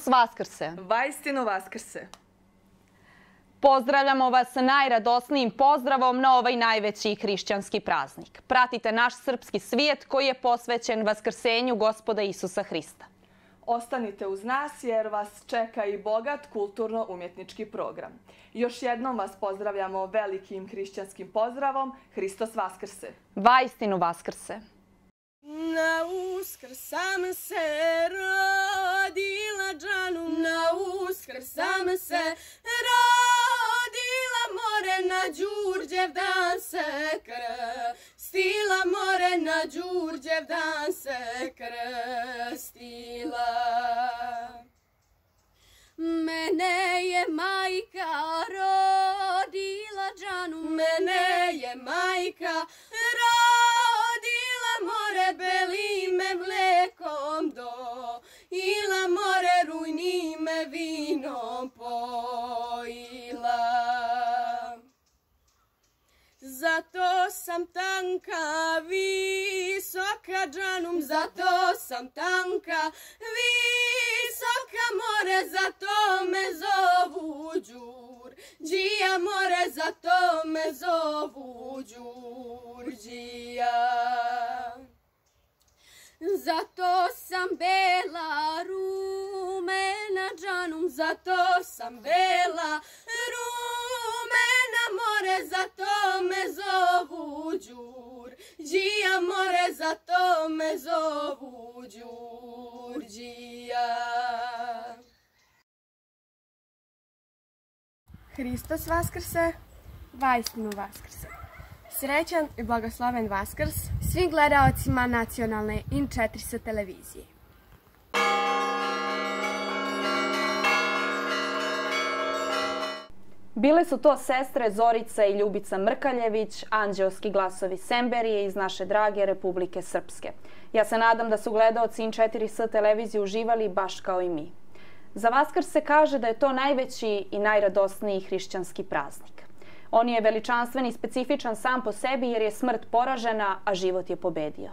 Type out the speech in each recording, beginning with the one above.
Hristos Vaskrse! Vajstinu Vaskrse! Pozdravljamo vas najradosnijim pozdravom na ovaj najveći hrišćanski praznik. Pratite naš srpski svijet koji je posvećen Vaskrsenju gospoda Isusa Hrista. Ostanite uz nas jer vas čeka i bogat kulturno-umjetnički program. Još jednom vas pozdravljamo velikim hrišćanskim pozdravom Hristos Vaskrse! Vajstinu Vaskrse! Na uskrs sam se rodila džanu, na uskrs sam se rodila more na Đurđev dan se krstila, more na Đurđev dan se krstila. Mene je majka rodila džanu, mene je majka rodila mlekom do ila more rujnime vinom pojila. Zato sam tanka, visoka džanum, zato sam tanka, visoka more, zato me zovu džur. Džija more, zato me zovu džurđija. Zato sam bela rumena džanum, zato sam bela rumena more, zato me zovu džur. Džija more, zato me zovu džurđija. Hristos Vaskrse, Vajstinu Vaskrse. Srećan i blagoslaven Vaskrs svim gledaocima nacionalne In4 televizije. Bile su to sestre Zorica i Ljubica Mrkaljević, anđeoski glasovi Semberije iz naše drage Republike Srpske. Ja se nadam da su gledaoci In4S televizije uživali baš kao i mi. Za Vaskrs se kaže da je to najveći i najradosniji hrišćanski praznik. On je veličanstven i specifičan sam po sebi jer je smrt poražena, a život je pobedio.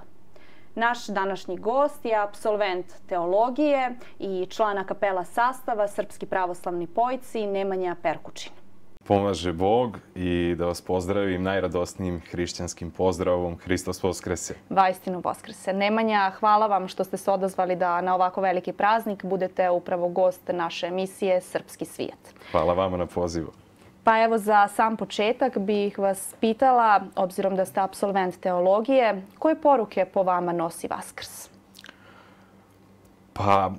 Naš današnji gost je absolvent teologije i člana kapela sastava Srpski pravoslavni pojci Nemanja Perkučin. Pomaže Bog i da vas pozdravim najradosnijim hrišćanskim pozdravom Hristos Voskrese. Vajstinu Voskrese. Nemanja, hvala vam što ste se odazvali da na ovako veliki praznik budete upravo gost naše emisije Srpski svijet. Hvala vama na pozivu. Pa evo za sam početak bih vas pitala, obzirom da ste absolvent teologije, koje poruke po vama nosi Vaskrs? Pa,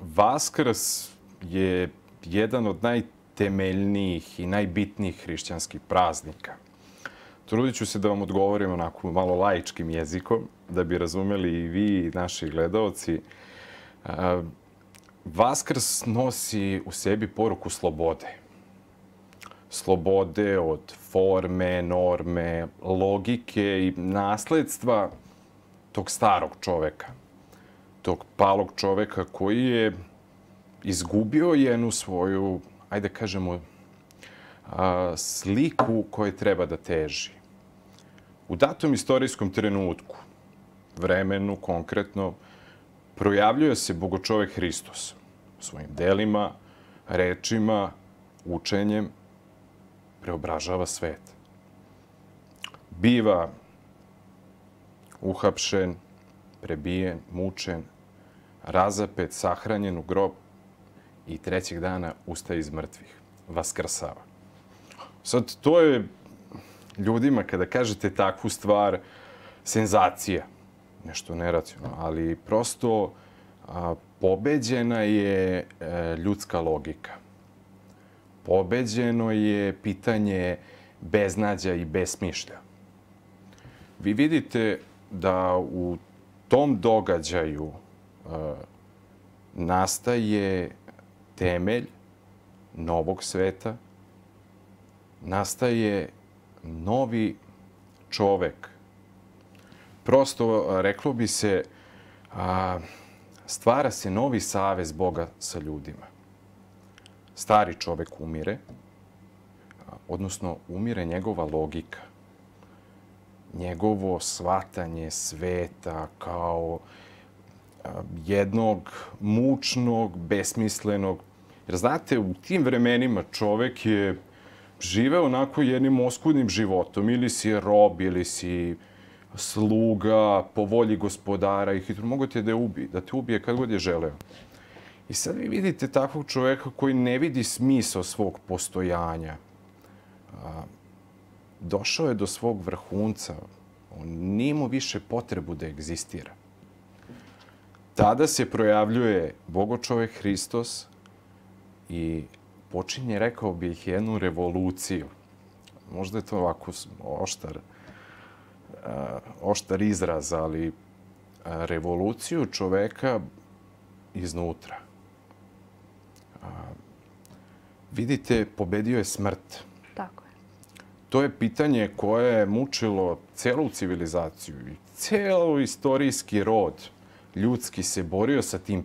Vaskrs je jedan od najtemeljnijih i najbitnijih hrišćanskih praznika. Trudit ću se da vam odgovorim onako malo laičkim jezikom, da bi razumeli i vi i naši gledalci. Vaskrs nosi u sebi poruku slobode slobode od forme, norme, logike i nasledstva tog starog čoveka. Tog palog čoveka koji je izgubio jednu svoju, ajde kažemo, a, sliku koje treba da teži. U datom istorijskom trenutku, vremenu konkretno, projavljuje se bogočovek Hristos svojim delima, rečima, učenjem, preobražava svet. Biva uhapšen, prebijen, mučen, razapet, sahranjen u grob i trećeg dana ustaje iz mrtvih. Vaskrsava. Sad, to je ljudima, kada kažete takvu stvar, senzacija. Nešto neracionalno, ali prosto a, pobeđena je e, ljudska logika pobeđeno je pitanje beznađa i besmišlja. Vi vidite da u tom događaju uh, nastaje temelj novog sveta, nastaje novi čovek. Prosto, reklo bi se, stvara se novi savez Boga sa ljudima stari čovek umire, odnosno umire njegova logika, njegovo svatanje sveta kao jednog mučnog, besmislenog. Jer znate, u tim vremenima čovek je živeo onako jednim oskudnim životom. Ili si rob, ili si sluga po volji gospodara i hitro mogu te da, ubi, da te ubije kad god je želeo. I sad vi vidite takvog čoveka koji ne vidi smisao svog postojanja. Došao je do svog vrhunca. On nije mu više potrebu da egzistira. Tada se projavljuje bogočovek Hristos i počinje, rekao bih, jednu revoluciju. Možda je to ovako oštar, oštar izraz, ali revoluciju čoveka iznutra. Vidite, pobedio je smrt. Tako je. To je pitanje koje je mučilo celu civilizaciju i celo istorijski rod ljudski se borio sa tim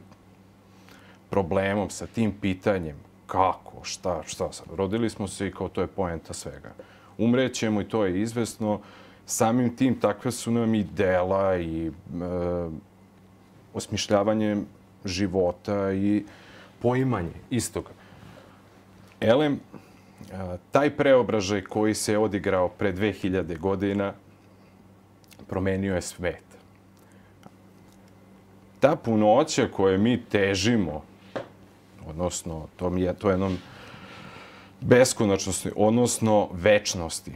problemom, sa tim pitanjem. Kako? Šta? Šta sad? Rodili smo se i kao to je poenta svega. Umrećemo i to je izvesno. Samim tim takve su nam i dela i e, osmišljavanje života i poimanje istoga. Elem, taj preobražaj koji se odigrao pre 2000 godina promenio je svet ta punoća koje mi težimo, odnosno to, je, to je jednom beskonačnosti, odnosno večnosti.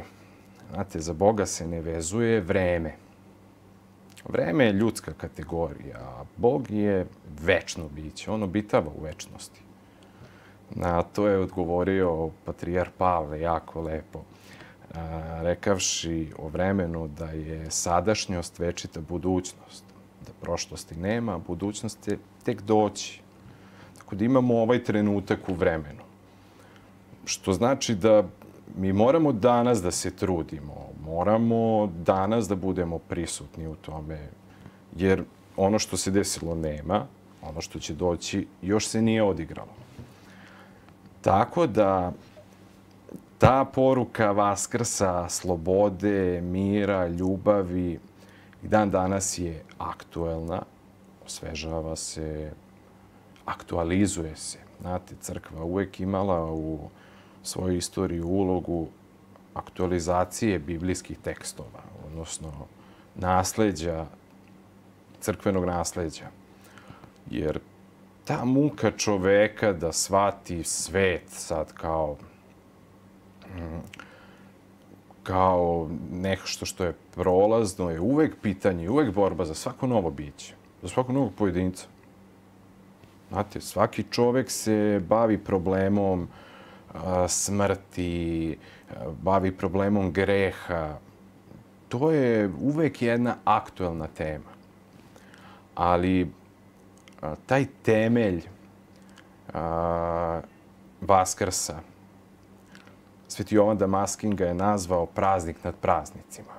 Znate, za Boga se ne vezuje vreme. Vreme je ljudska kategorija, a Bog je večno biće. On obitava u večnosti. Na to je odgovorio patrijar Pavle jako lepo, rekavši o vremenu da je sadašnjost večita budućnost da prošlosti nema, budućnost je tek doći. Tako da imamo ovaj trenutak u vremenu. Što znači da mi moramo danas da se trudimo, moramo danas da budemo prisutni u tome, jer ono što se desilo nema, ono što će doći još se nije odigralo. Tako da ta poruka Vaskrsa, slobode, mira, ljubavi, i dan danas je aktuelna, osvežava se, aktualizuje se. Znate, crkva uvek imala u svojoj istoriji ulogu aktualizacije biblijskih tekstova, odnosno nasleđa, crkvenog nasleđa. Jer ta muka čoveka da svati svet sad kao mm, kao nešto što je prolazno je uvek pitanje, uvek borba za svako novo biće, za svakog novog pojedinca. Znate, svaki čovek se bavi problemom a, smrti, bavi problemom greha. To je uvek jedna aktuelna tema. Ali taj temelj Vaskrsa, Sveti Jovan Damaskin ga je nazvao praznik nad praznicima.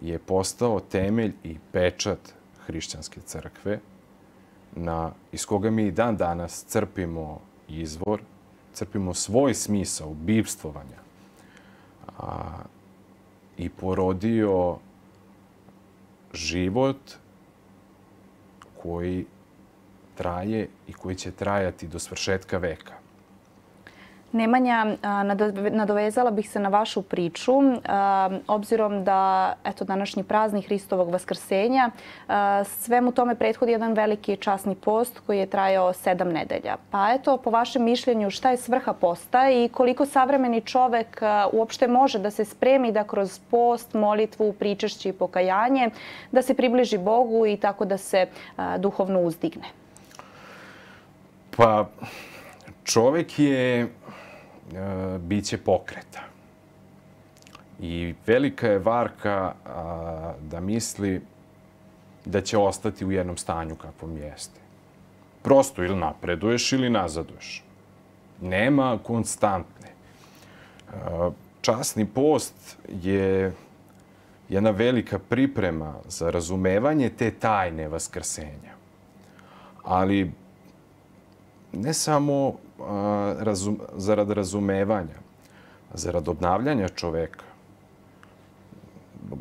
Je postao temelj i pečat hrišćanske crkve na, iz koga mi dan danas crpimo izvor, crpimo svoj smisao bivstvovanja a, i porodio život koji traje i koji će trajati do svršetka veka. Nemanja, nadovezala bih se na vašu priču, obzirom da eto, današnji praznik Hristovog vaskrsenja, svemu tome prethodi jedan veliki časni post koji je trajao sedam nedelja. Pa eto, po vašem mišljenju, šta je svrha posta i koliko savremeni čovek uopšte može da se spremi da kroz post, molitvu, pričašće i pokajanje, da se približi Bogu i tako da se duhovno uzdigne? Pa, čovek je biće pokreta. I velika je varka a, da misli da će ostati u jednom stanju kakvom jeste. Prosto ili napreduješ ili nazaduješ. Nema konstantne. A, časni post je jedna velika priprema za razumevanje te tajne vaskrsenja. Ali ne samo razum, zarad razumevanja, zarad obnavljanja čoveka.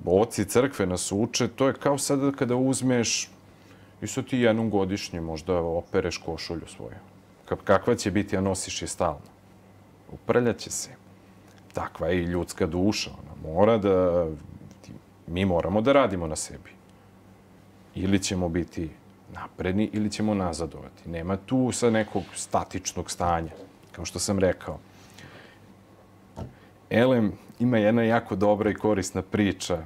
Oci crkve nas uče, to je kao sada kada uzmeš I sad ti jednom godišnje možda opereš košulju svoju. Kakva će biti, a nosiš je stalno. Uprljaće se. Takva je i ljudska duša. Ona mora da... Mi moramo da radimo na sebi. Ili ćemo biti napredni ili ćemo nazadovati. Nema tu sa nekog statičnog stanja. Kao što sam rekao, Elem ima jedna jako dobra i korisna priča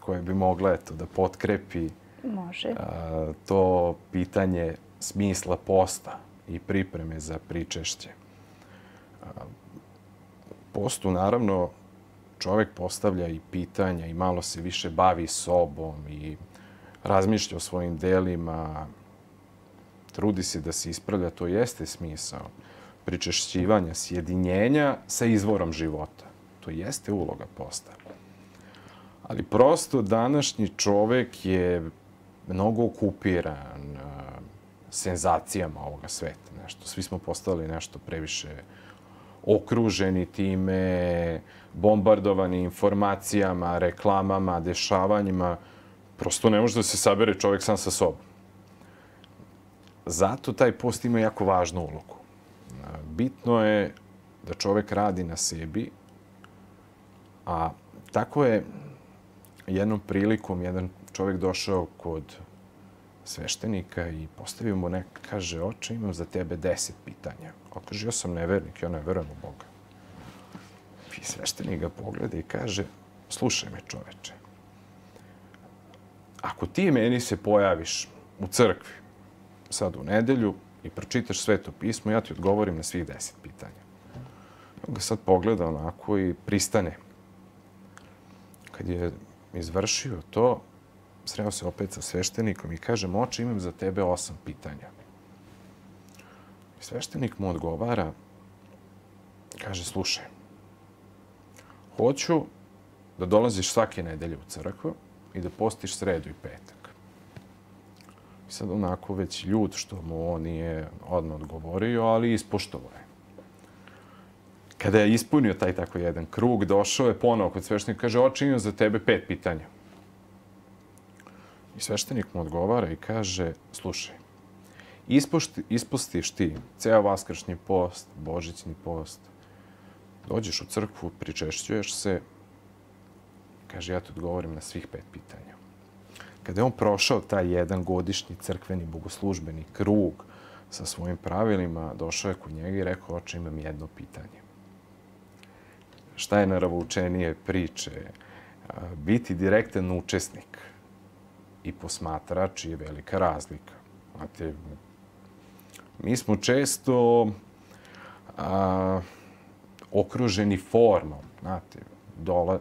koja bi mogla eto, da potkrepi Može. a, to pitanje smisla posta i pripreme za pričešće. A, postu, naravno, čovek postavlja i pitanja i malo se više bavi sobom i razmišlja o svojim delima, trudi se da se ispravlja, to jeste smisao pričešćivanja, sjedinjenja sa izvorom života. To jeste uloga posta. Ali prosto današnji čovek je mnogo okupiran uh, senzacijama ovoga sveta. Nešto. Svi smo postali nešto previše okruženi time, bombardovani informacijama, reklamama, dešavanjima. Prosto ne može da se sabere čovek sam sa sobom. Zato taj post ima jako važnu ulogu. Bitno je da čovek radi na sebi, a tako je jednom prilikom jedan čovek došao kod sveštenika i postavio mu nek, kaže, oče, imam za tebe deset pitanja. A kaže, ja sam nevernik, ja ne verujem u Boga. I sveštenik ga pogleda i kaže, slušaj me čoveče, ako ti meni se pojaviš u crkvi sad u nedelju i pročitaš sveto pismo, ja ti odgovorim na svih deset pitanja. On ga sad pogleda onako i pristane. Kad je izvršio to, sreo se opet sa sveštenikom i kaže, moče, imam za tebe osam pitanja. Sveštenik mu odgovara, kaže, slušaj, hoću da dolaziš svake nedelje u crkvu i da postiš sredu i petak. I sad onako već ljud što mu on nije odmah odgovorio, ali ispoštovo je. Kada je ispunio taj tako jedan krug, došao je ponovo kod sveštenika i kaže, imam za tebe pet pitanja. I sveštenik mu odgovara i kaže, slušaj, ispošti, ispostiš ti ceo vaskršnji post, božićni post, dođeš u crkvu, pričešćuješ se, kaže, ja ti odgovorim na svih pet pitanja. Kada je on prošao taj jedan godišnji crkveni bogoslužbeni krug sa svojim pravilima, došao je kod njega i rekao, oče, imam jedno pitanje. Šta je naravučenije priče? Biti direktan učesnik i posmatrač je velika razlika. Znate, mi smo često a, okruženi formom. Znate, dola,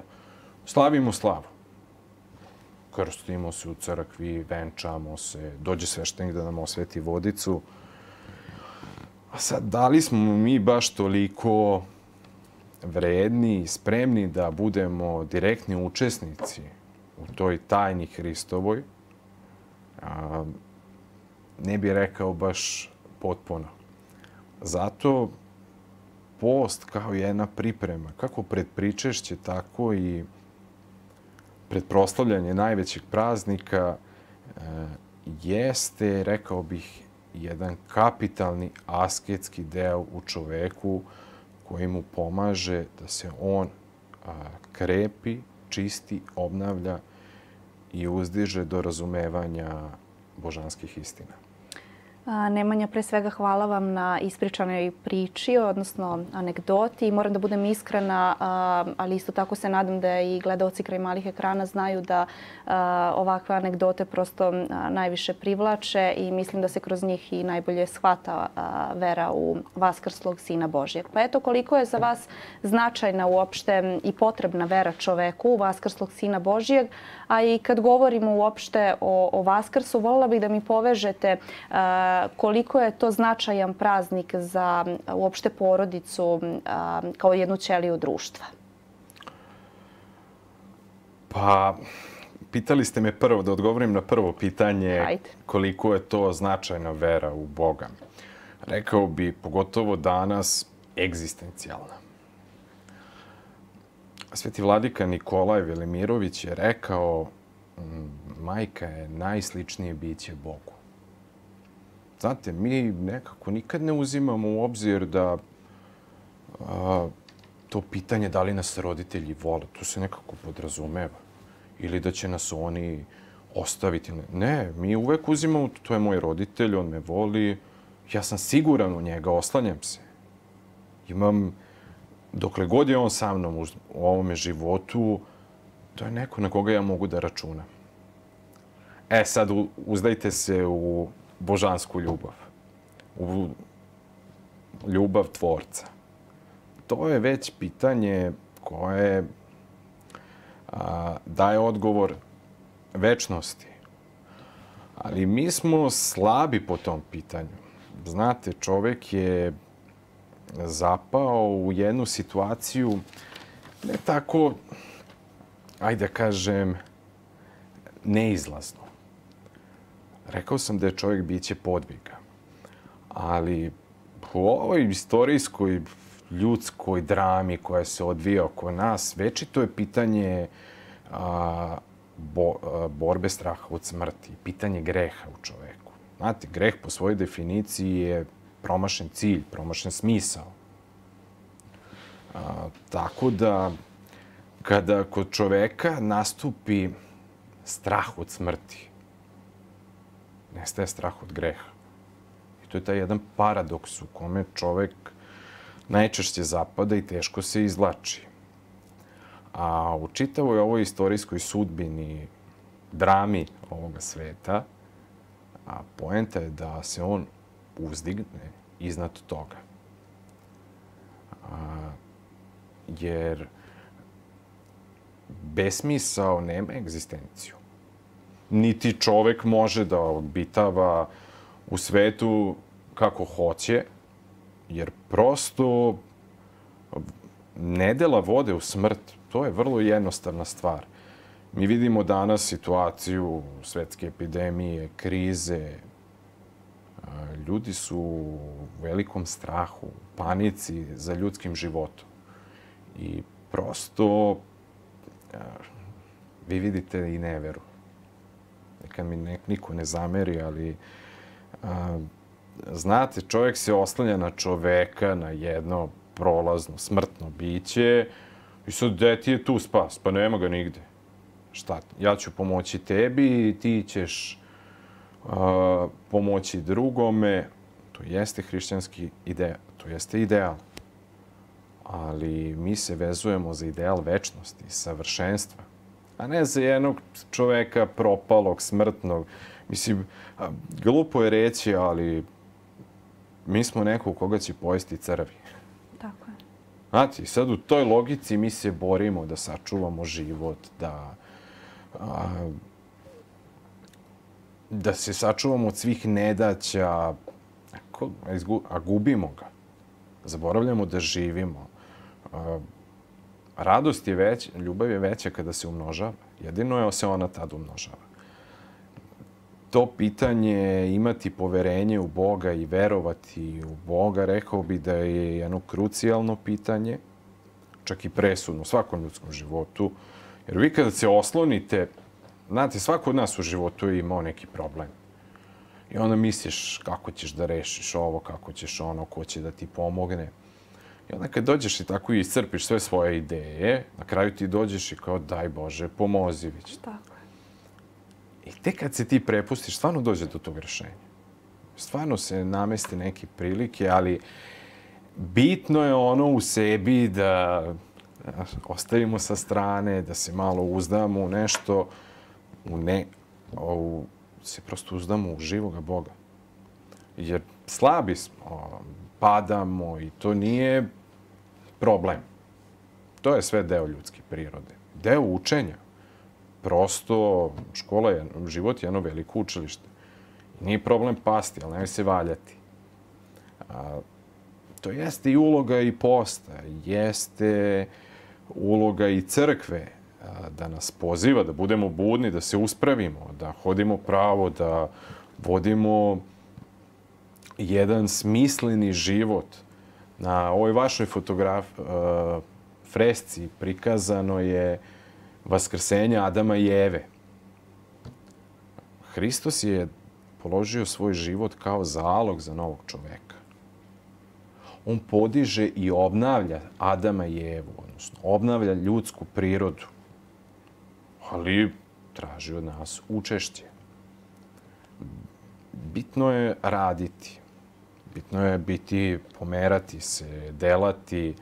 slavimo slavu. Krstimo se u crkvi, venčamo se, dođe sveštenik da nam osveti vodicu. A sad, da li smo mi baš toliko vredni i spremni da budemo direktni učesnici u toj tajni Hristovoj, a, ne bi rekao baš potpuno. Zato post kao jedna priprema, kako pred pričešće, tako i pred proslavljanje najvećeg praznika, e, jeste, rekao bih, jedan kapitalni asketski deo u čoveku koji mu pomaže da se on krepi, čisti, obnavlja i uzdiže do razumevanja božanskih istina. Nemanja, pre svega hvala vam na ispričanoj priči, odnosno anegdoti. Moram da budem iskrena, ali isto tako se nadam da i gledalci kraj malih ekrana znaju da ovakve anegdote prosto najviše privlače i mislim da se kroz njih i najbolje shvata vera u Vaskrslog Sina Božjeg. Pa eto, koliko je za vas značajna uopšte i potrebna vera čoveku u Vaskrslog Sina Božjeg, a i kad govorimo uopšte o, o Vaskrsu, volila bih da mi povežete koliko je to značajan praznik za uopšte porodicu kao jednu ćeliju društva? Pa, pitali ste me prvo, da odgovorim na prvo pitanje, Ajde. koliko je to značajna vera u Boga. Rekao bi, pogotovo danas, egzistencijalna. Sveti vladika Nikolaj Velimirović je rekao majka je najsličnije biće Bogu. Znate, mi nekako nikad ne uzimamo u obzir da a, to pitanje da li nas roditelji vole, to se nekako podrazumeva. Ili da će nas oni ostaviti. Ne, mi uvek uzimamo, to je moj roditelj, on me voli, ja sam siguran u njega, oslanjam se. Imam, dokle god je on sa mnom u, ovome životu, to je neko na koga ja mogu da računam. E, sad uzdajte se u božansku ljubav. U ljubav tvorca. To je već pitanje koje a, daje odgovor večnosti. Ali mi smo slabi po tom pitanju. Znate, čovek je zapao u jednu situaciju ne tako, ajde da kažem, neizlazno. Rekao sam da je čovjek biće podviga. Ali u ovoj istorijskoj ljudskoj drami koja se odvija oko nas, večito je pitanje a, bo, a, borbe straha od smrti, pitanje greha u čoveku. Znate, greh po svojoj definiciji je promašen cilj, promašen smisao. A, tako da, kada kod čoveka nastupi strah od smrti, nestaje strah od greha. I to je taj jedan paradoks u kome čovek najčešće zapada i teško se izlači. A u čitavoj ovoj istorijskoj sudbini, drami ovoga sveta, a poenta je da se on uzdigne iznad toga. A, jer besmisao nema egzistenciju. Niti čovek može da obitava u svetu kako hoće, jer prosto nedela vode u smrt. To je vrlo jednostavna stvar. Mi vidimo danas situaciju svetske epidemije, krize. Ljudi su u velikom strahu, panici za ljudskim životom. I prosto vi vidite i neveru. Neka mi nek, niko ne zameri, ali a, znate, čovjek se oslanja na čoveka, na jedno prolazno, smrtno biće i sad, gde ti je tu spas? Pa nema ga nigde. Šta? Ja ću pomoći tebi i ti ćeš uh, pomoći drugome. To jeste hrišćanski ideal. To jeste ideal. Ali mi se vezujemo za ideal večnosti, savršenstva. A ne za jednog čoveka propalog, smrtnog. Mislim, glupo je reći, ali mi smo neko u koga će pojesti crvi. Tako je. Znate, sad u toj logici mi se borimo da sačuvamo život, da, a, da se sačuvamo od svih nedaća, a, a gubimo ga. Zaboravljamo da živimo. A, radost je veća, ljubav je veća kada se umnožava. Jedino je se ona tad umnožava to pitanje imati poverenje u Boga i verovati u Boga, rekao bi da je jedno krucijalno pitanje, čak i presudno u svakom ljudskom životu. Jer vi kada se oslonite, znate, svako od nas u životu je imao neki problem. I onda misliš kako ćeš da rešiš ovo, kako ćeš ono, ko će da ti pomogne. I onda kad dođeš i tako i iscrpiš sve svoje ideje, na kraju ti dođeš i kao daj Bože, pomozi već. Tako I tek kad se ti prepustiš, stvarno dođe do tog rešenja. Stvarno se nameste neke prilike, ali bitno je ono u sebi da ostavimo sa strane, da se malo uzdamo u nešto, u ne, u, se prosto uzdamo u živoga Boga. Jer slabi smo, padamo i to nije problem. To je sve deo ljudske prirode. Deo učenja prosto škola je, život je jedno veliko učilište. Nije problem pasti, ali nemoj se valjati. A, to jeste i uloga i posta, jeste uloga i crkve a, da nas poziva, da budemo budni, da se uspravimo, da hodimo pravo, da vodimo jedan smisleni život. Na ovoj vašoj fotograf, a, fresci prikazano je vaskrsenja Adama i Eve. Hristos je položio svoj život kao zalog za novog čoveka. On podiže i obnavlja Adama i Evu, odnosno obnavlja ljudsku prirodu. Ali traži od nas učešće. Bitno je raditi. Bitno je biti, pomerati se, delati,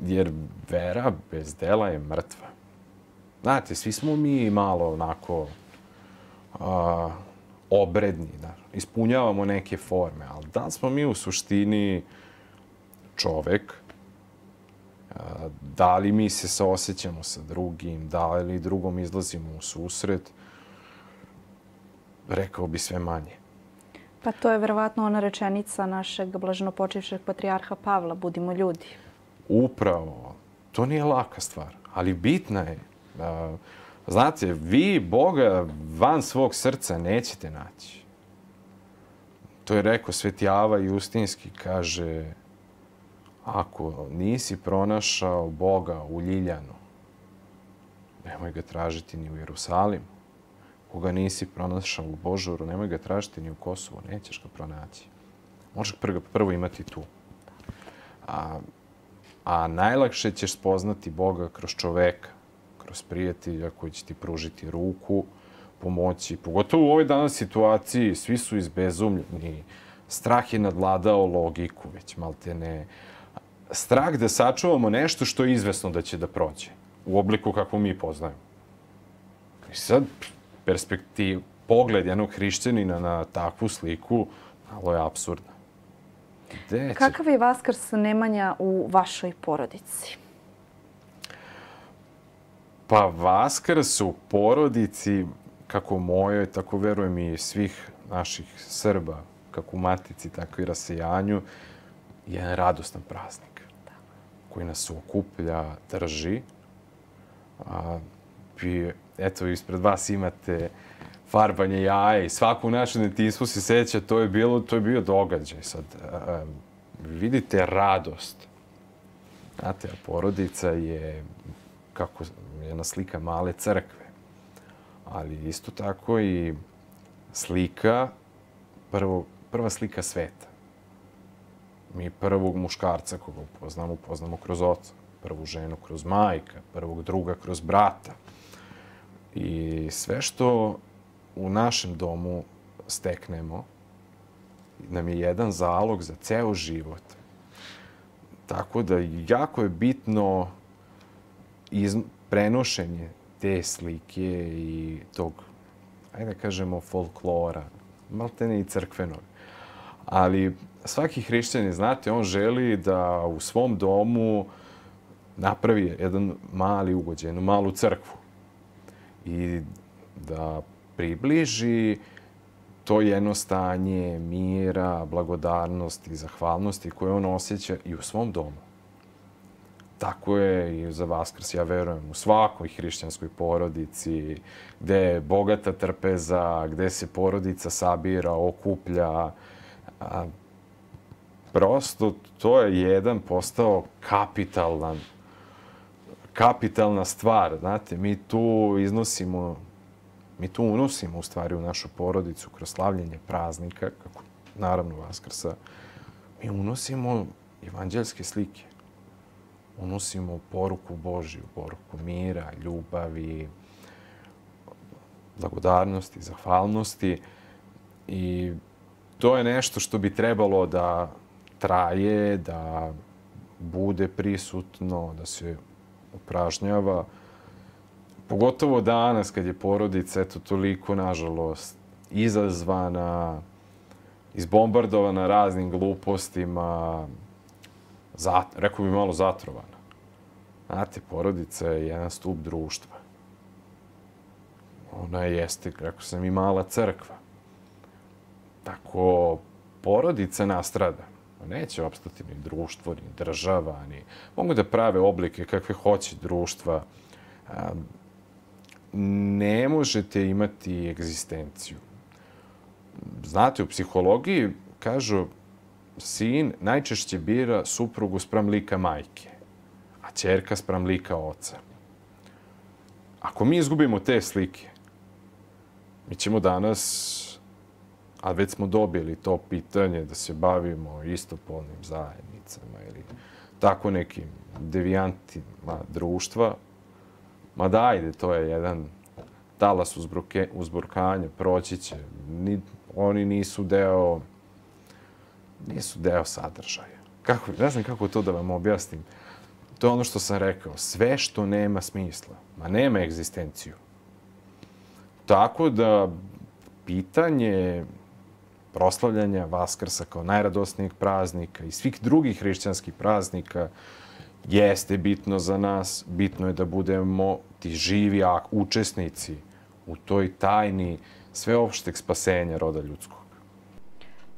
jer vera bez dela je mrtva. Znate, svi smo mi malo onako a, obredni, da, ispunjavamo neke forme, ali da li smo mi u suštini čovek, a, da li mi se saosećamo sa drugim, da li drugom izlazimo u susret, rekao bi sve manje. Pa to je verovatno ona rečenica našeg blaženopočivšeg patrijarha Pavla, budimo ljudi. Upravo. To nije laka stvar, ali bitna je. A, Znate, vi Boga van svog srca nećete naći. To je rekao Sveti Ava Justinski, kaže, ako nisi pronašao Boga u Ljiljanu, nemoj ga tražiti ni u Jerusalimu. Koga nisi pronašao u Božoru, nemoj ga tražiti ni u Kosovu, nećeš ga pronaći. Možeš prvo, prvo imati tu. A, a najlakše ćeš spoznati Boga kroz čoveka kroz prijatelja koji će ti pružiti ruku, pomoći. Pogotovo u ovoj danas situaciji, svi su izbezumljeni. Strah je nadladao logiku, već malte ne. Strah da sačuvamo nešto što je izvesno da će da prođe. U obliku kako mi poznajemo. I sad, perspektiv, pogled jednog hrišćanina na takvu sliku, malo je absurdna. Će... Kakav je Vaskrs Nemanja u vašoj porodici? Pa Vaskrs u porodici, kako mojoj, tako verujem i svih naših Srba, kako u Matici, tako i Rasejanju, je jedan radostan praznik koji nas okuplja, drži. A, vi, eto, ispred vas imate farbanje jaja i svaku našu detinjstvu se seća, to je, bilo, to je bio događaj. Sad, a, vidite radost. Znate, porodica je, kako jedna slika male crkve. Ali isto tako i slika, prvo, prva slika sveta. Mi prvog muškarca koga upoznamo, upoznamo kroz oca. Prvu ženu kroz majka, prvog druga kroz brata. I sve što u našem domu steknemo nam je jedan zalog za ceo život. Tako da jako je bitno iz, prenošenje te slike i tog, ajde da kažemo, folklora, maltene i crkvenog. Ali svaki hrišćanin, znate, on želi da u svom domu napravi jedan mali ugođaj, jednu malu crkvu i da približi to jedno stanje mira, blagodarnosti, zahvalnosti koje on osjeća i u svom domu. Tako je i za Vaskrs, ja verujem, u svakoj hrišćanskoj porodici, gde je bogata trpeza, gde se porodica sabira, okuplja. Prosto to je jedan postao kapitalan, kapitalna stvar. Znate, mi tu iznosimo, mi tu unosimo u stvari u našu porodicu kroz slavljenje praznika, kako naravno Vaskrsa, mi unosimo evanđelske slike unosimo poruku Božju, poruku mira, ljubavi, blagodarnosti, zahvalnosti. I to je nešto što bi trebalo da traje, da bude prisutno, da se upražnjava. Pogotovo danas kad je porodica eto, toliko, nažalost, izazvana, izbombardovana raznim glupostima, zat, rekao bi malo zatrovana. Znate, porodica je jedan stup društva. Ona jeste, rekao sam, i mala crkva. Tako, porodica nastrada. Neće opstati ni društvo, ni država, ni... Mogu da prave oblike kakve hoće društva. Ne možete imati egzistenciju. Znate, u psihologiji kažu sin najčešće bira suprugu sprem lika majke, a čerka sprem lika oca. Ako mi izgubimo te slike, mi ćemo danas a već smo dobili to pitanje da se bavimo istopolnim zajednicama ili tako nekim devijantima društva, ma da, ajde, to je jedan talas uzbruke, uzburkanja, proći će. Ni, oni nisu deo, nisu deo sadržaja. Kako, ne znam kako to da vam objasnim. To je ono što sam rekao. Sve što nema smisla, ma nema egzistenciju. Tako da pitanje proslavljanja Vaskrsa kao najradosnijeg praznika i svih drugih hrišćanskih praznika jeste bitno za nas. Bitno je da budemo ti živi učesnici u toj tajni sveopšteg spasenja roda ljudskog.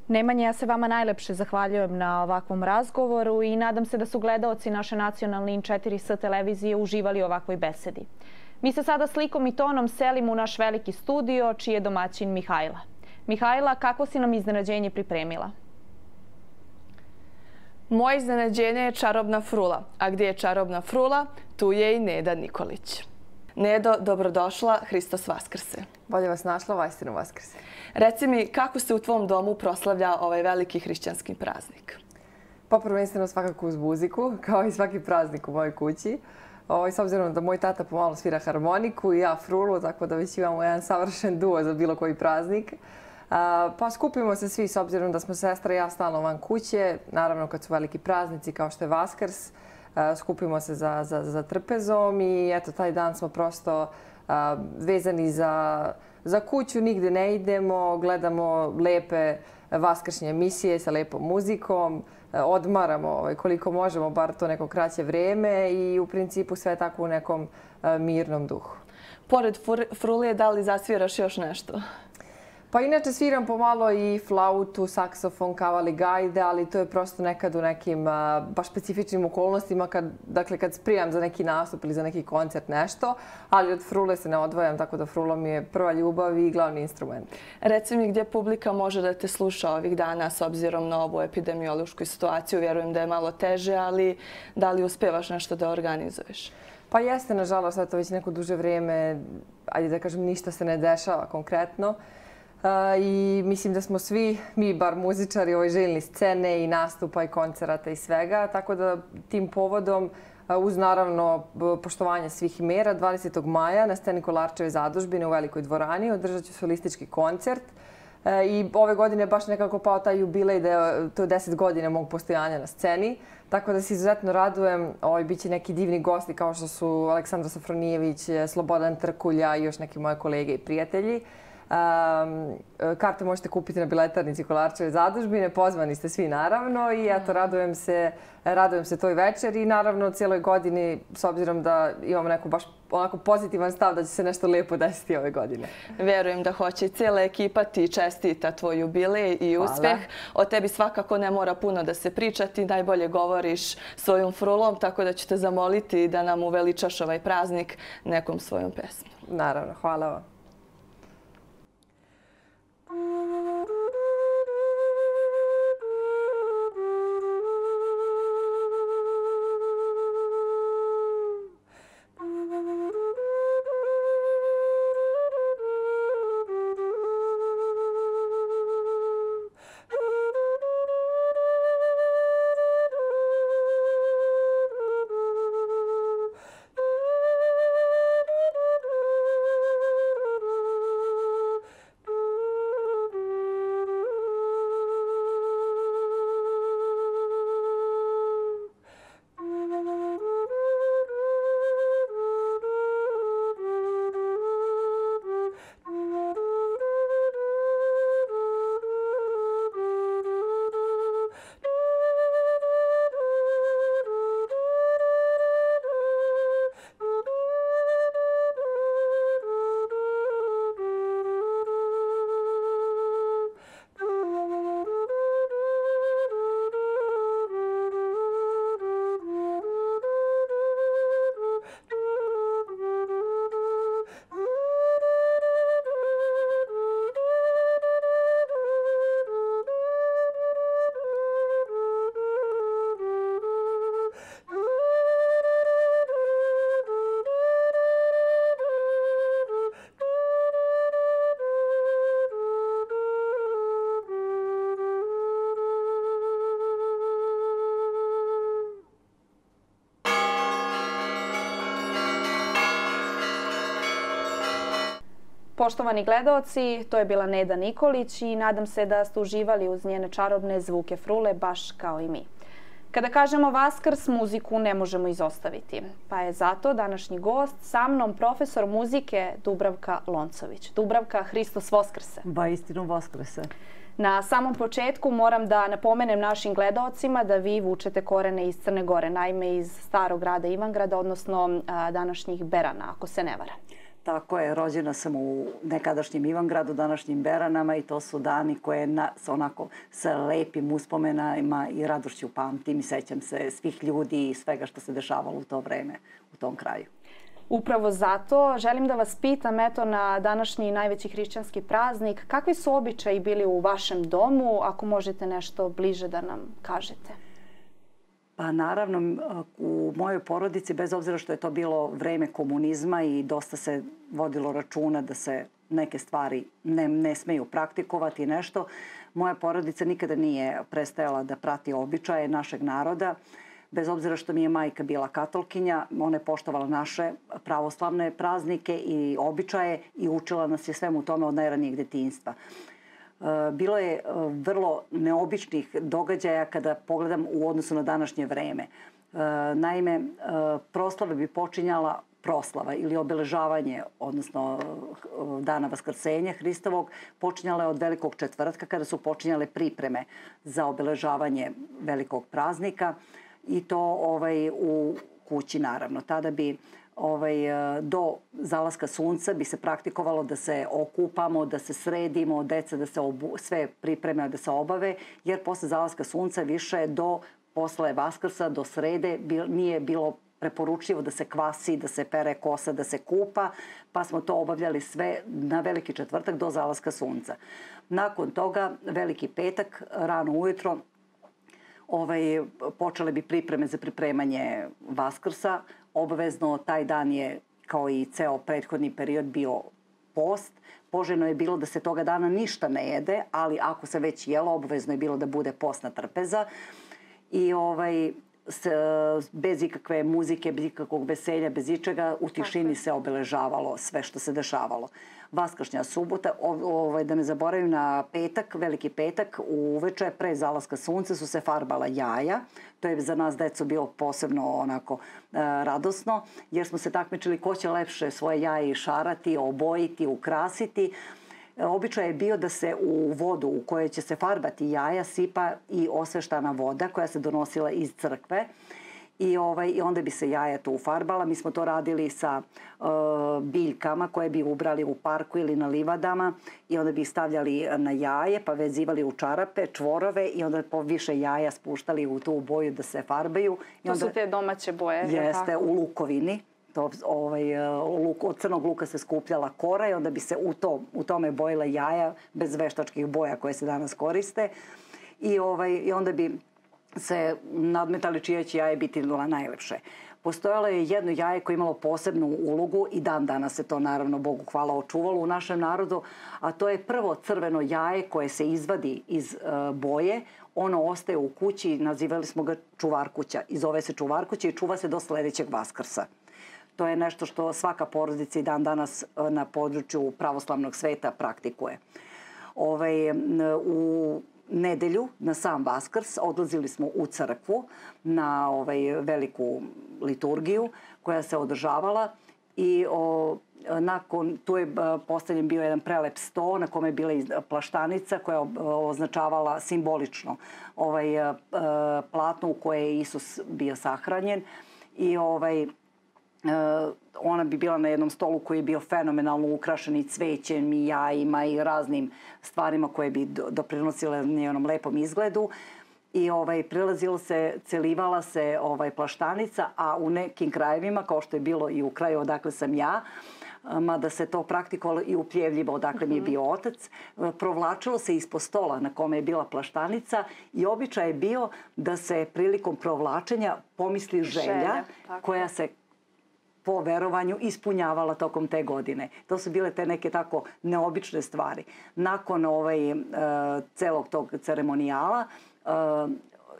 Nemanje, ja se vama najlepše zahvaljujem na ovakvom razgovoru i nadam se da su gledaoci naše nacionalne in 4S televizije uživali u ovakvoj besedi. Mi se sada slikom i tonom selimo u naš veliki studio, čiji je domaćin Mihajla. Mihajla, kako si nam iznenađenje pripremila? Moje iznenađenje je čarobna frula. A gdje je čarobna frula, tu je i Neda Nikolić. Nedo, dobrodošla, Hristos Vaskrse. Bolje vas našla, Vajstinu Vaskrse. Reci mi, kako se u tvom domu proslavlja ovaj veliki hrišćanski praznik? Pa prvenstveno svakako uz muziku, kao i svaki praznik u mojoj kući. Ovaj, s obzirom da moj tata pomalo svira harmoniku i ja frulu, tako da već imamo jedan savršen duo za bilo koji praznik. Pa skupimo se svi s obzirom da smo sestra i ja stalno van kuće. Naravno kad su veliki praznici kao što je Vaskrs, skupimo se za, za, za trpezom i eto taj dan smo prosto vezani za, za kuću, nigde ne idemo, gledamo lepe vaskršnje emisije sa lepom muzikom, odmaramo ovaj, koliko možemo, bar to neko kraće vreme i u principu sve tako u nekom mirnom duhu. Pored frulije, da li zasviraš još nešto? Pa inače sviram pomalo i flautu, saksofon, kavali gajde, ali to je prosto nekad u nekim a, baš specifičnim okolnostima, kad, dakle kad sprijam za neki nastup ili za neki koncert nešto, ali od frule se ne odvojam, tako da frula mi je prva ljubav i glavni instrument. Reci mi gdje publika može da te sluša ovih dana s obzirom na ovu epidemiološku situaciju. Vjerujem da je malo teže, ali da li uspevaš nešto da organizuješ? Pa jeste, nažalost, to već neko duže vrijeme, ajde da kažem, ništa se ne dešava konkretno i mislim da smo svi, mi bar muzičari, ovaj željni scene i nastupa i koncerata i svega. Tako da tim povodom, uz naravno poštovanje svih mera, 20. maja na sceni Kolarčeve zadužbine u Velikoj dvorani održat ću solistički koncert. I ove godine baš nekako pao taj jubilej da je to 10 godina mog postojanja na sceni. Tako da se izuzetno radujem. Ovaj, biće neki divni gosti kao što su Aleksandra Safronijević, Slobodan Trkulja i još neki moje kolege i prijatelji. Um, karte možete kupiti na biletarnici Kolarčeve zadužbine, pozvani ste svi naravno i eto, radujem se, radujem se toj večeri i naravno cijeloj godini s obzirom da imamo neku baš onako pozitivan stav da će se nešto lijepo desiti ove godine. Verujem da hoće cijela ekipa ti čestita tvoj jubilej i uspjeh. O tebi svakako ne mora puno da se priča, ti najbolje govoriš svojom frulom, tako da ću te zamoliti da nam uveličaš ovaj praznik nekom svojom pesmom. Naravno, hvala vam. Poštovani gledaoci, to je bila Neda Nikolić i nadam se da ste uživali uz njene čarobne zvuke frule baš kao i mi. Kada kažemo Vaskrs, muziku ne možemo izostaviti. Pa je zato današnji gost sa mnom profesor muzike Dubravka Loncović. Dubravka, Hristos Voskrse. Ba istinu Voskrse. Na samom početku moram da napomenem našim gledaocima da vi vučete korene iz Crne Gore, naime iz starog grada Ivangrada, odnosno današnjih Berana, ako se ne varam. Tako je, rođena sam u nekadašnjem Ivangradu, današnjim Beranama i to su dani koje na, sa onako sa lepim uspomenama i radošću pamtim i sećam se svih ljudi i svega što se dešavalo u to vreme u tom kraju. Upravo zato želim da vas pitam eto na današnji najveći hrišćanski praznik, kakvi su običaji bili u vašem domu, ako možete nešto bliže da nam kažete? Pa naravno, u mojoj porodici, bez obzira što je to bilo vreme komunizma i dosta se vodilo računa da se neke stvari ne, ne smeju praktikovati nešto, moja porodica nikada nije prestajala da prati običaje našeg naroda. Bez obzira što mi je majka bila katolkinja, ona je poštovala naše pravoslavne praznike i običaje i učila nas je svemu tome od najranijeg detinjstva. Bilo je e, vrlo neobičnih događaja kada pogledam u odnosu na današnje vreme. E, naime, proslava bi počinjala proslava ili obeležavanje, odnosno dana Vaskrsenja Hristovog, počinjala je od velikog četvrtka kada su počinjale pripreme za obeležavanje velikog praznika i to ovaj, u kući naravno. Tada bi ovaj, e, do zalaska sunca bi se praktikovalo da se okupamo, da se sredimo, deca da se obu, sve pripreme da se obave, jer posle zalaska sunca više do posle Vaskrsa, do srede bil, nije bilo preporučljivo da se kvasi, da se pere kosa, da se kupa, pa smo to obavljali sve na veliki četvrtak do zalaska sunca. Nakon toga, veliki petak, rano ujutro, ovaj, počele bi pripreme za pripremanje Vaskrsa, obavezno taj dan je kao i ceo prethodni period bio post. Poželjno je bilo da se toga dana ništa ne jede, ali ako se već jelo, obavezno je bilo da bude postna trpeza. I ovaj, s, bez ikakve muzike, bez ikakvog veselja, bez ičega, u tišini se obeležavalo sve što se dešavalo. Vaskršnja subota, ovaj, da ne zaboravim na petak, veliki petak, uveče pre zalaska sunca su se farbala jaja. To je za nas deco bilo posebno onako e, radosno, jer smo se takmičili ko će lepše svoje jaje išarati, obojiti, ukrasiti. Običaj je bio da se u vodu u kojoj će se farbati jaja sipa i osveštana voda koja se donosila iz crkve i, ovaj, i onda bi se jaja tu ufarbala. Mi smo to radili sa uh, biljkama koje bi ubrali u parku ili na livadama i onda bi stavljali na jaje pa vezivali u čarape, čvorove i onda po više jaja spuštali u tu boju da se farbaju. I to onda, su te domaće boje, Jeste, tako? u lukovini to, ovaj, luk, od crnog luka se skupljala kora i onda bi se u, to, u tome bojila jaja bez veštačkih boja koje se danas koriste. I, ovaj, i onda bi se nadmetali čije će jaje biti najlepše. Postojalo je jedno jaje koje je imalo posebnu ulogu i dan danas se to naravno Bogu hvala očuvalo u našem narodu, a to je prvo crveno jaje koje se izvadi iz uh, boje, ono ostaje u kući, nazivali smo ga čuvarkuća i zove se čuvarkuća i čuva se do sledećeg vaskrsa. To je nešto što svaka porodica i dan danas e, na području pravoslavnog sveta praktikuje. Ovaj, u nedelju, na sam Vaskrs, odlazili smo u crkvu na ovaj, veliku liturgiju koja se održavala i o, nakon, tu je e, postavljen bio jedan prelep sto na kome je bila plaštanica koja je označavala simbolično ovaj, e, platno u koje je Isus bio sahranjen i ovaj, ona bi bila na jednom stolu koji je bio fenomenalno ukrašen i cvećem i jajima i raznim stvarima koje bi doprinosile njenom lepom izgledu i ovaj prilazilo se celivala se ovaj plaštanica a u nekim krajevima kao što je bilo i u kraju odakle sam ja mada se to praktikovalo i u Pljevljivo, odakle mi je mhm. bio otac, provlačilo se ispod stola na kome je bila plaštanica i običaj je bio da se prilikom provlačenja pomisli želja, želja koja se po verovanju ispunjavala tokom te godine. To su bile te neke tako neobične stvari. Nakon ovaj, uh, celog tog ceremonijala uh,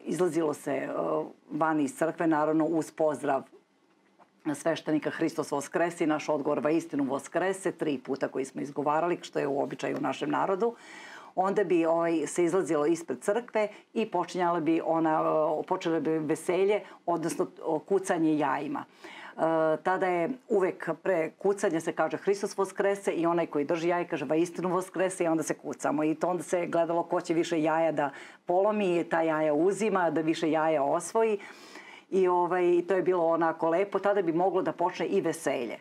izlazilo se uh, van iz crkve, naravno uz pozdrav sveštenika Hristos Voskresi, naš odgovor va istinu Voskrese, tri puta koji smo izgovarali, što je u običaju u našem narodu onda bi ovaj, se izlazilo ispred crkve i počinjala bi ona, počele bi veselje, odnosno kucanje jajima. E, tada je uvek pre kucanja se kaže Hristos Voskrese i onaj koji drži jaje kaže va istinu Voskrese i onda se kucamo. I to onda se gledalo ko će više jaja da polomi, ta jaja uzima, da više jaja osvoji. I ovaj, to je bilo onako lepo. Tada bi moglo da počne i veselje.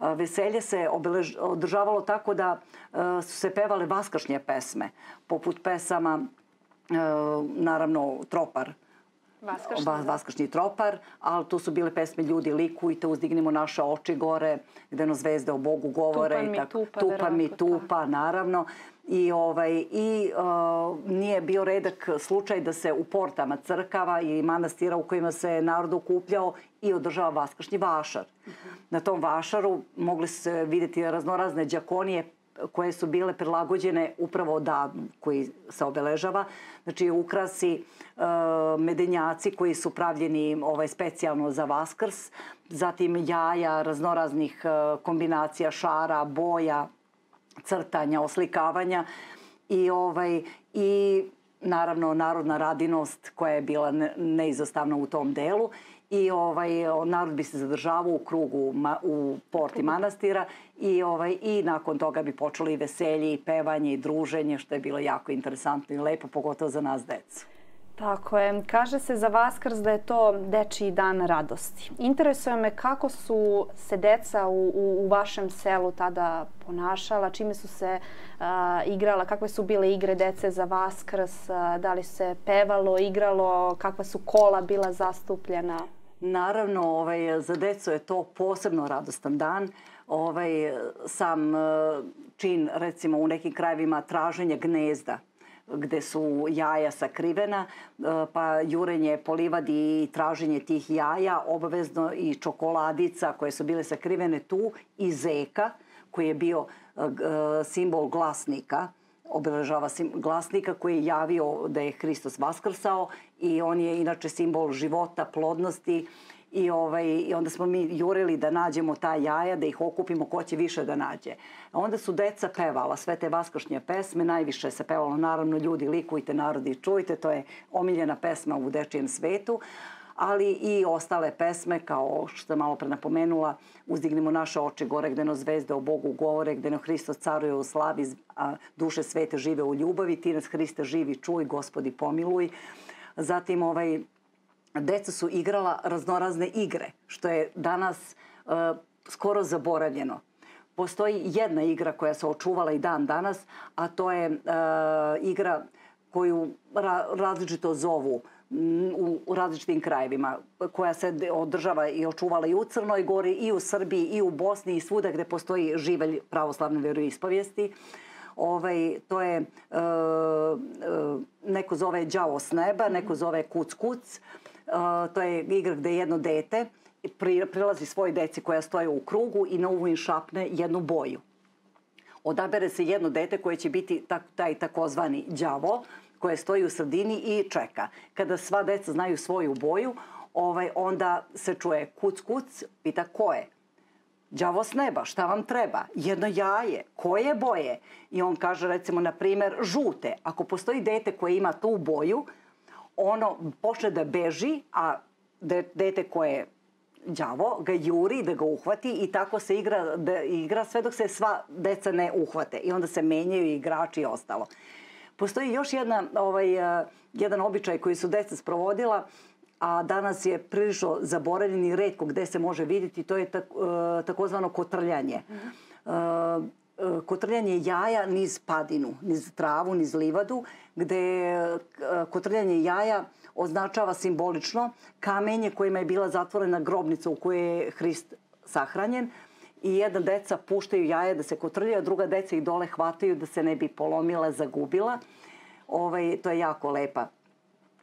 Veselje se obelež, održavalo tako da su se pevale vaskršnje pesme, poput pesama, naravno, Tropar, Vaskršnji, Va, Vaskršnji tropar, ali tu su bile pesme Ljudi likujte, uzdignimo naše oči gore, gde no zvezde o Bogu govore. Tupan mi tako, tupa, tupan mi tupa, naravno. I, ovaj, i uh, nije bio redak slučaj da se u portama crkava i manastira u kojima se narod okupljao i održava vaskršnji vašar. Uh -huh. Na tom vašaru mogli se videti raznorazne džakonije koje su bile prilagođene upravo danu koji se obeležava. Znači ukrasi, e, medenjaci koji su pravljeni ovaj, specijalno za Vaskrs, zatim jaja raznoraznih e, kombinacija šara, boja, crtanja, oslikavanja i ovaj i naravno narodna radinost koja je bila neizostavna u tom delu i ovaj narod bi se zadržavao u krugu ma, u porti manastira i ovaj i nakon toga bi počelo i veselje i pevanje i druženje što je bilo jako interesantno i lepo pogotovo za nas decu. Tako je. Kaže se za Vaskrs da je to dečiji dan radosti. Interesuje me kako su se deca u, u, u vašem selu tada ponašala, čime su se uh, igrala, kakve su bile igre dece za Vaskrs, uh, da li se pevalo, igralo, kakva su kola bila zastupljena? Naravno, ovaj, za decu je to posebno radostan dan. Ovaj, sam čin, recimo, u nekim krajevima traženje gnezda gde su jaja sakrivena, pa jurenje po livadi i traženje tih jaja, obavezno i čokoladica koje su bile sakrivene tu i zeka koji je bio simbol glasnika obeležava glasnika koji je javio da je Hristos vaskrsao i on je inače simbol života, plodnosti i, ovaj, i onda smo mi jurili da nađemo ta jaja, da ih okupimo ko će više da nađe. Onda su deca pevala sve te vaskršnje pesme, najviše se pevalo naravno ljudi likujte narodi čujte, to je omiljena pesma u dečijem svetu ali i ostale pesme kao što sam malo pre napomenula Uzdignimo naše oči gore gde no zvezde o Bogu govore, gde no Hristos caruje u slavi, a duše svete žive u ljubavi, ti nas Hriste živi čuj, gospodi pomiluj. Zatim ovaj, deca su igrala raznorazne igre, što je danas uh, skoro zaboravljeno. Postoji jedna igra koja se očuvala i dan danas, a to je uh, igra koju ra različito zovu u, u različitim krajevima koja se održava i očuvala i u Crnoj Gori i u Srbiji i u Bosni i svuda gde postoji živelj pravoslavne veroispovijesti. Ovaj, to je, e, e, neko zove đavo s neba, neko zove kuc kuc. E, to je igra gde jedno dete pri, prilazi svoj deci koja stoje u krugu i na uvu im šapne jednu boju. Odabere se jedno dete koje će biti taj takozvani đavo, koje stoji u sredini i čeka. Kada sva deca znaju svoju boju, ovaj, onda se čuje kuc kuc, pita ko je? Đavo s neba, šta vam treba? Jedno jaje, koje boje? I on kaže recimo na primer žute. Ako postoji dete koje ima tu boju, ono počne da beži, a dete koje đavo ga juri da ga uhvati i tako se igra, da igra sve dok se sva deca ne uhvate. I onda se menjaju igrači i ostalo. Postoji još jedna, ovaj, uh, jedan običaj koji su deca sprovodila, a danas je prilično zaboravljen i redko gde se može vidjeti, to je uh, takozvano kotrljanje. Mm -hmm. uh, kotrljanje jaja niz padinu, niz travu, niz livadu, gde kotrljanje jaja označava simbolično kamenje kojima je bila zatvorena grobnica u kojoj je Hrist sahranjen i jedna deca puštaju jaje da se kotrljaju, a druga deca ih dole hvataju da se ne bi polomila, zagubila. Ovaj, to je jako lepa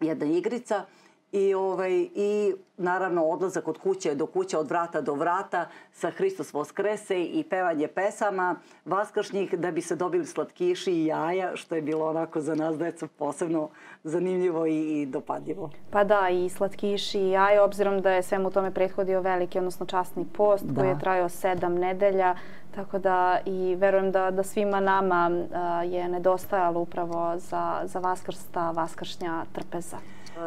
jedna igrica I, ovaj, I naravno odlazak od kuće do kuće, od vrata do vrata sa Hristos Voskrese i pevanje pesama vaskršnjih da bi se dobili slatkiši i jaja, što je bilo onako za nas deca posebno zanimljivo i, i dopadljivo. Pa da, i slatkiši i jaja, obzirom da je svemu tome prethodio veliki, odnosno časni post da. koji je trajao sedam nedelja, tako da i verujem da, da svima nama uh, je nedostajalo upravo za, za vaskrsta, vaskršnja trpeza.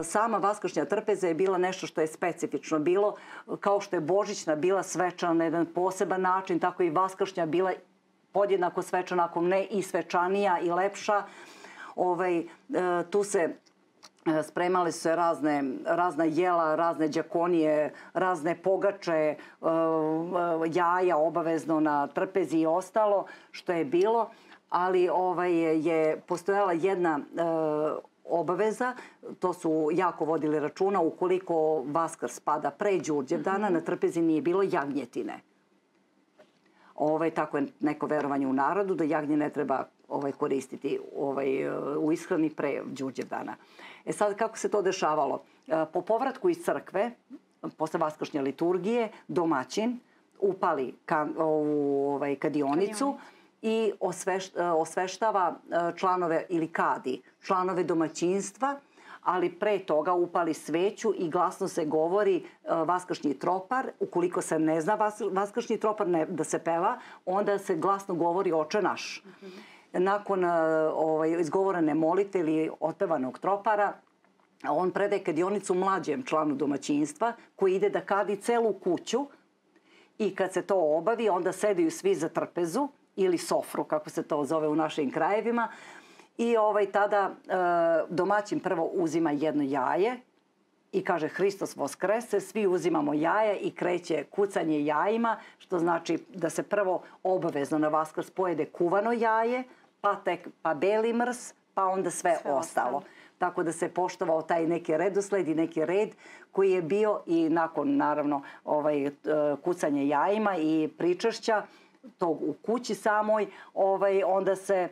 Sama Vaskršnja trpeza je bila nešto što je specifično bilo, kao što je Božićna bila svečana na jedan poseban način, tako i Vaskršnja bila podjednako svečana, ako ne i svečanija i lepša. Ovaj, e, tu se e, spremale su se razne, razna jela, razne džakonije, razne pogače, e, jaja obavezno na trpezi i ostalo što je bilo ali ovaj je postojala jedna obaveza, to su jako vodili računa, ukoliko Vaskar spada pre Đurđevdana, mm -hmm. na trpezi nije bilo jagnjetine. Ovaj, tako je neko verovanje u narodu da jagnje ne treba ovaj, koristiti ovaj, u ishrani pre Đurđevdana. E sad, kako se to dešavalo? E, po povratku iz crkve, posle vaskršnje liturgije, domaćin upali ka, u ovaj, kadionicu, kadionicu i e, osveštava e, članove ili kadi, članove domaćinstva, ali pre toga upali sveću i glasno se govori e, vaskršnji tropar. Ukoliko se ne zna vas, vaskršnji tropar ne, da se peva, onda se glasno govori oče naš. Nakon ovaj, izgovorene molite ili otpevanog tropara, on predaje kadionicu mlađem članu domaćinstva koji ide da kadi celu kuću i kad se to obavi onda sedaju svi za trpezu ili sofru, kako se to zove u našim krajevima. I ovaj, tada e, domaćin prvo uzima jedno jaje i kaže Hristos voskrese, svi uzimamo jaje i kreće kucanje jajima, što znači da se prvo obavezno na vaskrs pojede kuvano jaje, pa tek pa beli mrs, pa onda sve, sve ostalo. ostalo. Tako da se poštovao taj neki redosled i neki red koji je bio i nakon naravno ovaj e, kucanje jajima i pričašća tog u kući samoj, ovaj, onda se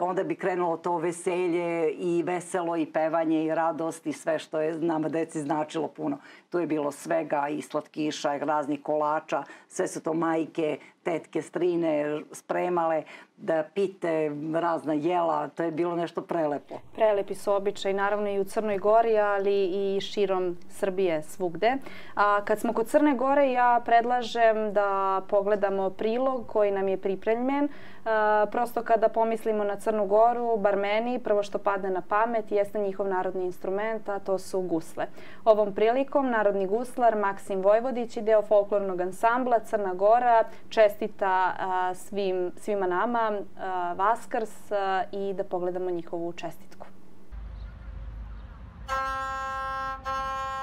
onda bi krenulo to veselje i veselo i pevanje i radost i sve što je nama deci značilo puno. Tu je bilo svega i slatkiša, i raznih kolača, sve su to majke, tetke, strine spremale da pite razna jela, to je bilo nešto prelepo. Prelepi su običaj, naravno i u Crnoj Gori, ali i širom Srbije svugde. A kad smo kod Crne Gore, ja predlažem da pogledamo prilog koji nam je pripremljen. A, prosto kada pomislimo na Crnu Goru, bar meni, prvo što padne na pamet jeste njihov narodni instrument, a to su gusle. Ovom prilikom narodni guslar Maksim Vojvodić i deo folklornog ansambla Crna Gora čestita a, svim, svima nama uh, Vaskars i da pogledamo njihovu čestitku. say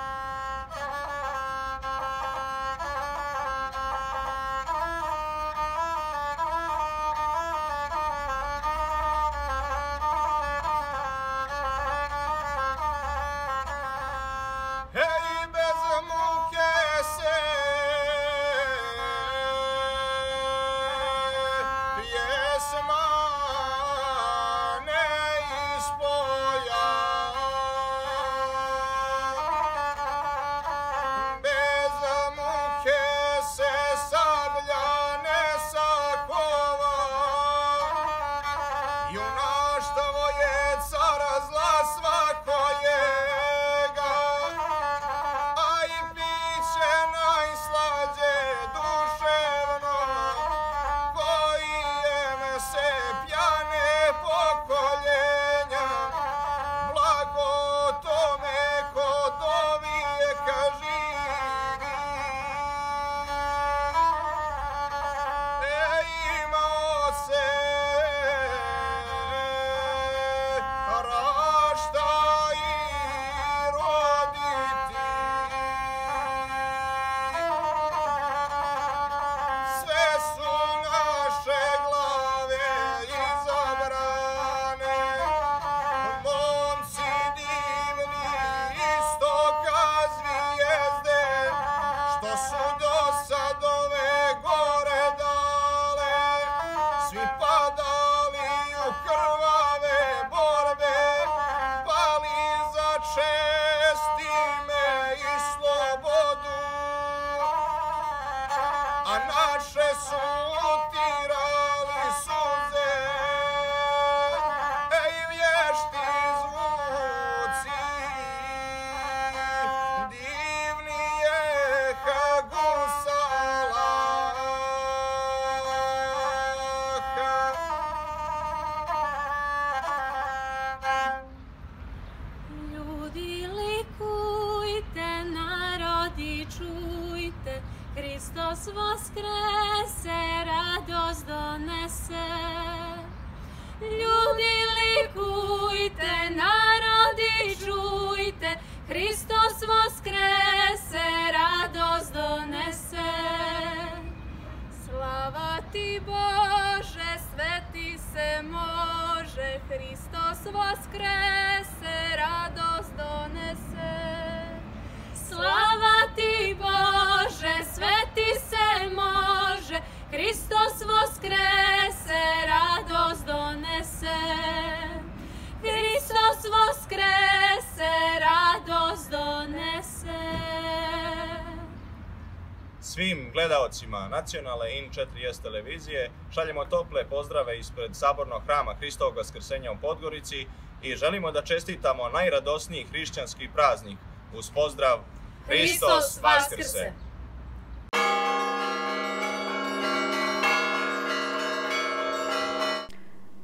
nacionalne IN 4S televizije šaljemo tople pozdrave ispred Sabornog hrama Hristovog Vaskrsenja u Podgorici i želimo da čestitamo najradosniji hrišćanski praznik uz pozdrav Hristos Vaskrse!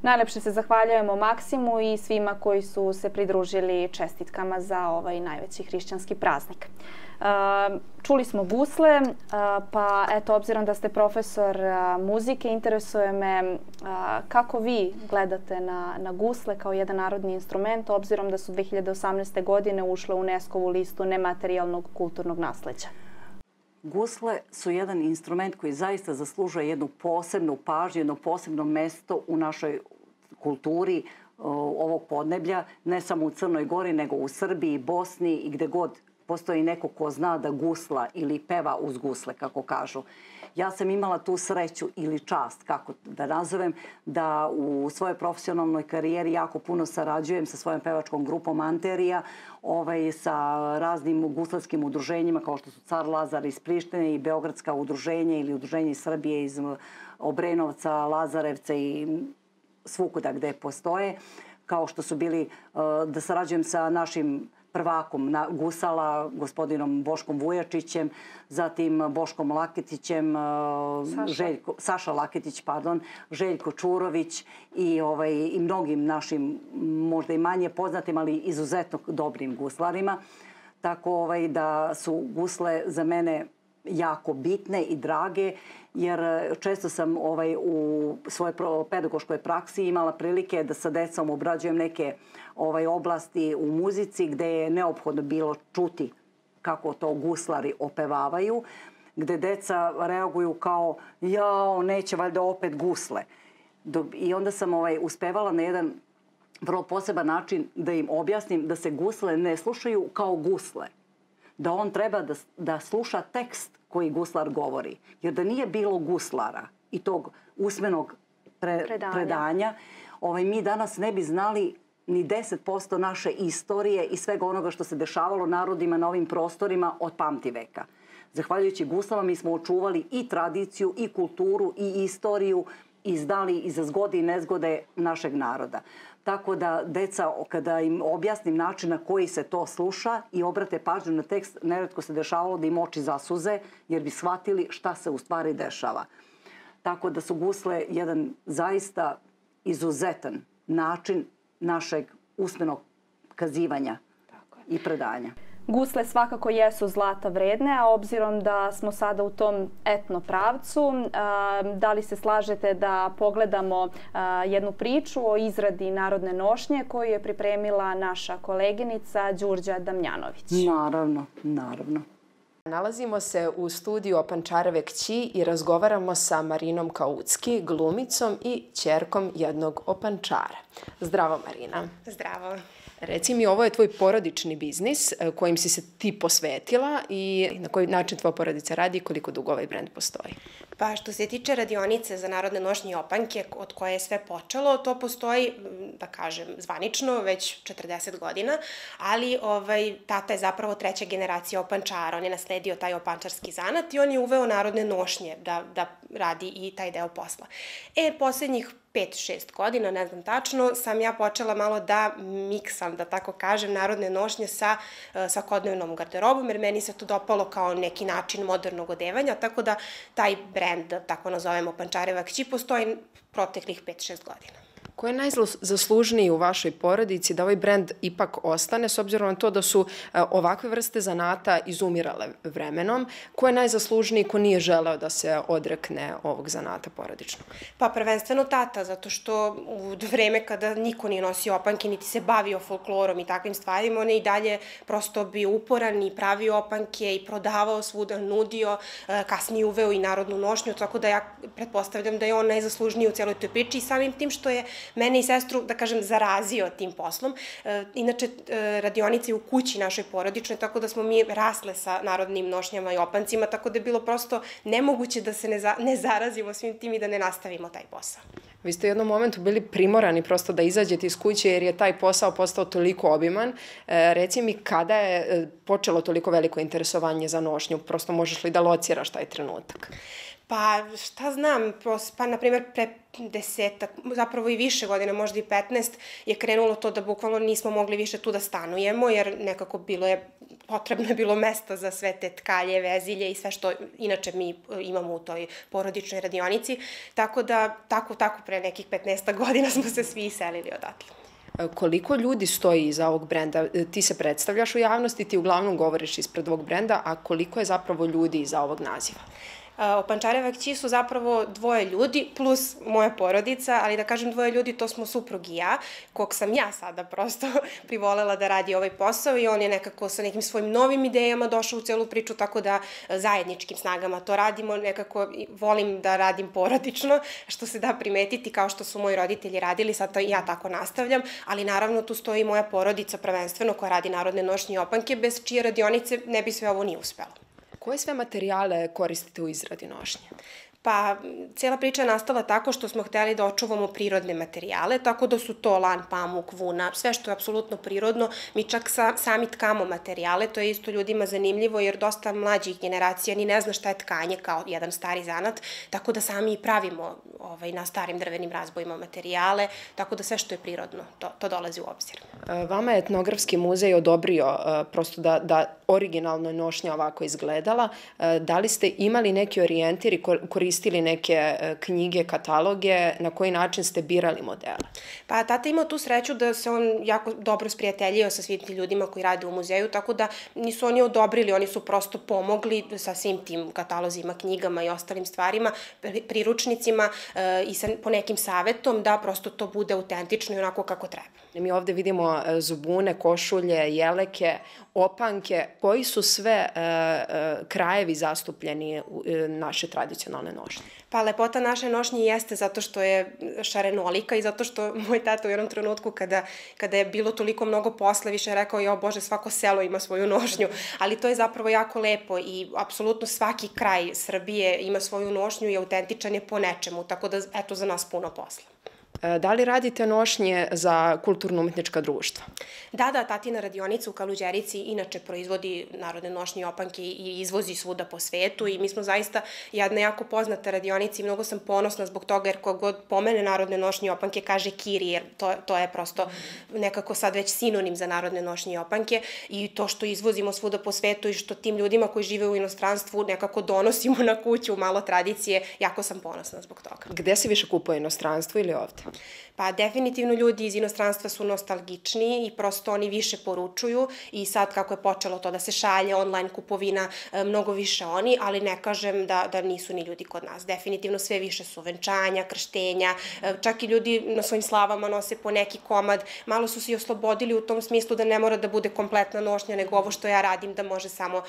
Najlepše se zahvaljujemo Maksimu i svima koji su se pridružili čestitkama za ovaj najveći hrišćanski praznik. Čuli smo gusle, pa eto, obzirom da ste profesor muzike, interesuje me kako vi gledate na, na gusle kao jedan narodni instrument, obzirom da su 2018. godine ušle u UNESCO-vu listu nematerijalnog kulturnog nasleđa. Gusle su jedan instrument koji zaista zaslužuje jednu posebnu pažnju, jedno posebno mesto u našoj kulturi ovog podneblja, ne samo u Crnoj Gori, nego u Srbiji, Bosni i gde god postoji neko ko zna da gusla ili peva uz gusle, kako kažu. Ja sam imala tu sreću ili čast, kako da nazovem, da u svojoj profesionalnoj karijeri jako puno sarađujem sa svojom pevačkom grupom Anterija, ovaj, sa raznim guslarskim udruženjima kao što su Car Lazar iz Prištine i Beogradska udruženja ili udruženje iz Srbije iz Obrenovca, Lazarevca i svukuda gde postoje, kao što su bili da sarađujem sa našim prvakom na gusala, gospodinom Boškom Vujačićem, zatim Boškom Laketićem, Saša. Željko, Saša Laketić, pardon, Željko Čurović i, ovaj, i mnogim našim, možda i manje poznatim, ali izuzetno dobrim guslarima. Tako ovaj, da su gusle za mene jako bitne i drage jer često sam ovaj u svojoj pedagoškoj praksi imala prilike da sa decom obrađujem neke ovaj oblasti u muzici gde je neophodno bilo čuti kako to guslari opevavaju, gde deca reaguju kao jao, neće valjda opet gusle. I onda sam ovaj, uspevala na jedan vrlo poseban način da im objasnim da se gusle ne slušaju kao gusle. Da on treba da, da sluša tekst koji guslar govori. Jer da nije bilo guslara i tog usmenog pre, predanja, predanja ovaj, mi danas ne bi znali ni 10% naše istorije i svega onoga što se dešavalo narodima na ovim prostorima od pamti veka. Zahvaljujući Guslava mi smo očuvali i tradiciju, i kulturu, i istoriju i izdali iza zgode i nezgode našeg naroda. Tako da deca, kada im objasnim način na koji se to sluša i obrate pažnju na tekst, neretko se dešavalo da im oči zasuze, jer bi shvatili šta se u stvari dešava. Tako da su gusle jedan zaista izuzetan način našeg usmenog kazivanja i predanja. Gusle svakako jesu zlata vredne, a obzirom da smo sada u tom etno pravcu, da li se slažete da pogledamo jednu priču o izradi narodne nošnje koju je pripremila naša koleginica Đurđa Damjanović? Naravno, naravno. Nalazimo se u studiju Opančareve kći i razgovaramo sa Marinom Kaucki, glumicom i čerkom jednog opančara. Zdravo Marina. Zdravo. Reci mi, ovo je tvoj porodični biznis e, kojim si se ti posvetila i na koji način tvoja porodica radi i koliko dugo ovaj brend postoji? Pa što se tiče radionice za narodne nošnje i opanke od koje je sve počelo, to postoji, da kažem, zvanično već 40 godina, ali ovaj, tata je zapravo treća generacija opančara, on je nasledio taj opančarski zanat i on je uveo narodne nošnje da, da radi i taj deo posla. E, poslednjih 5-6 godina, ne znam tačno, sam ja počela malo da miksam, da tako kažem, narodne nošnje sa e, svakodnevnom garderobom, jer meni se to dopalo kao neki način modernog odevanja, tako da taj brend, da tako nazovemo Pančareva kći, postoji proteklih 5-6 godina. Ko je najzaslužniji u vašoj porodici da ovaj brend ipak ostane, s obzirom na to da su e, ovakve vrste zanata izumirale vremenom? Ko je najzaslužniji ko nije želeo da se odrekne ovog zanata porodično? Pa prvenstveno tata, zato što u vreme kada niko nije nosio opanke, niti se bavio folklorom i takvim stvarima, on je i dalje prosto bio uporan i pravio opanke i prodavao svuda, nudio, e, kasnije uveo i narodnu nošnju, tako da ja pretpostavljam da je on najzaslužniji u celoj toj priči i samim tim što je mene i sestru, da kažem, zarazio tim poslom. E, inače, e, radionica je u kući našoj porodičnoj, tako da smo mi rasle sa narodnim nošnjama i opancima, tako da je bilo prosto nemoguće da se ne, za, ne zarazimo svim tim i da ne nastavimo taj posao. Vi ste u jednom momentu bili primorani prosto da izađete iz kuće jer je taj posao postao toliko obiman. E, reci mi kada je e, počelo toliko veliko interesovanje za nošnju? Prosto možeš li da lociraš taj trenutak? Pa, šta znam, pa, na primjer, pre desetak, zapravo i više godina, možda i 15, je krenulo to da bukvalno nismo mogli više tu da stanujemo, jer nekako bilo je, potrebno je bilo mesta za sve te tkalje, vezilje i sve što inače mi e, imamo u toj porodičnoj radionici, tako da, tako, tako pre nekih 15 godina smo se svi iselili odatle. E, koliko ljudi stoji iza ovog brenda? E, ti se predstavljaš u javnosti, ti uglavnom govoriš ispred ovog brenda, a koliko je zapravo ljudi iza ovog naziva? Opančareva kći su zapravo dvoje ljudi plus moja porodica, ali da kažem dvoje ljudi, to smo suprug i ja, kog sam ja sada prosto privolela da radi ovaj posao i on je nekako sa nekim svojim novim idejama došao u celu priču, tako da e, zajedničkim snagama to radimo, nekako volim da radim porodično, što se da primetiti kao što su moji roditelji radili, sad ja tako nastavljam, ali naravno tu stoji moja porodica prvenstveno koja radi narodne nošnje i opanke, bez čije radionice ne bi sve ovo ni uspelo. Koje sve materijale koristite u izradi nošnje? Pa, cijela priča je nastala tako što smo hteli da očuvamo prirodne materijale, tako da su to lan, pamuk, vuna, sve što je apsolutno prirodno. Mi čak sa, sami tkamo materijale, to je isto ljudima zanimljivo jer dosta mlađih generacija ni ne zna šta je tkanje kao jedan stari zanat, tako da sami i pravimo ovaj, na starim drvenim razbojima materijale, tako da sve što je prirodno, to, to dolazi u obzir. E, vama je etnografski muzej odobrio uh, prosto da, da originalno nošnja ovako izgledala. Uh, da li ste imali neki orijentir i koristili neke uh, knjige, kataloge, na koji način ste birali modele? Pa tata imao tu sreću da se on jako dobro sprijateljio sa svim tim ljudima koji rade u muzeju, tako da nisu oni odobrili, oni su prosto pomogli sa svim tim katalozima, knjigama i ostalim stvarima, priručnicima, E, i sa, po nekim savetom da prosto to bude autentično i onako kako treba. Mi ovde vidimo e, zubune, košulje, jeleke, opanke, koji su sve uh, uh, krajevi zastupljeni u uh, naše tradicionalne nošnje? Pa lepota naše nošnje jeste zato što je šarenolika i zato što moj tata u jednom trenutku kada, kada je bilo toliko mnogo posla više je rekao, bože, svako selo ima svoju nošnju, ali to je zapravo jako lepo i apsolutno svaki kraj Srbije ima svoju nošnju i autentičan je po nečemu, tako da eto za nas puno posla. E, da li radite nošnje za kulturno-umetnička društva? Da, da, tatina radionica u Kaluđerici inače proizvodi narodne nošnje i opanke i izvozi svuda po svetu i mi smo zaista jedna jako poznata radionica i mnogo sam ponosna zbog toga jer kogod pomene narodne nošnje i opanke kaže kiri jer to, to je prosto nekako sad već sinonim za narodne nošnje i opanke i to što izvozimo svuda po svetu i što tim ljudima koji žive u inostranstvu nekako donosimo na kuću malo tradicije, jako sam ponosna zbog toga. Gde se više kupuje inostranstvo ili ovde? Pa definitivno ljudi iz inostranstva su nostalgični i prosto oni više poručuju i sad kako je počelo to da se šalje online kupovina, e, mnogo više oni, ali ne kažem da, da nisu ni ljudi kod nas. Definitivno sve više su venčanja, krštenja, e, čak i ljudi na svojim slavama nose po neki komad, malo su se i oslobodili u tom smislu da ne mora da bude kompletna nošnja, nego ovo što ja radim da može samo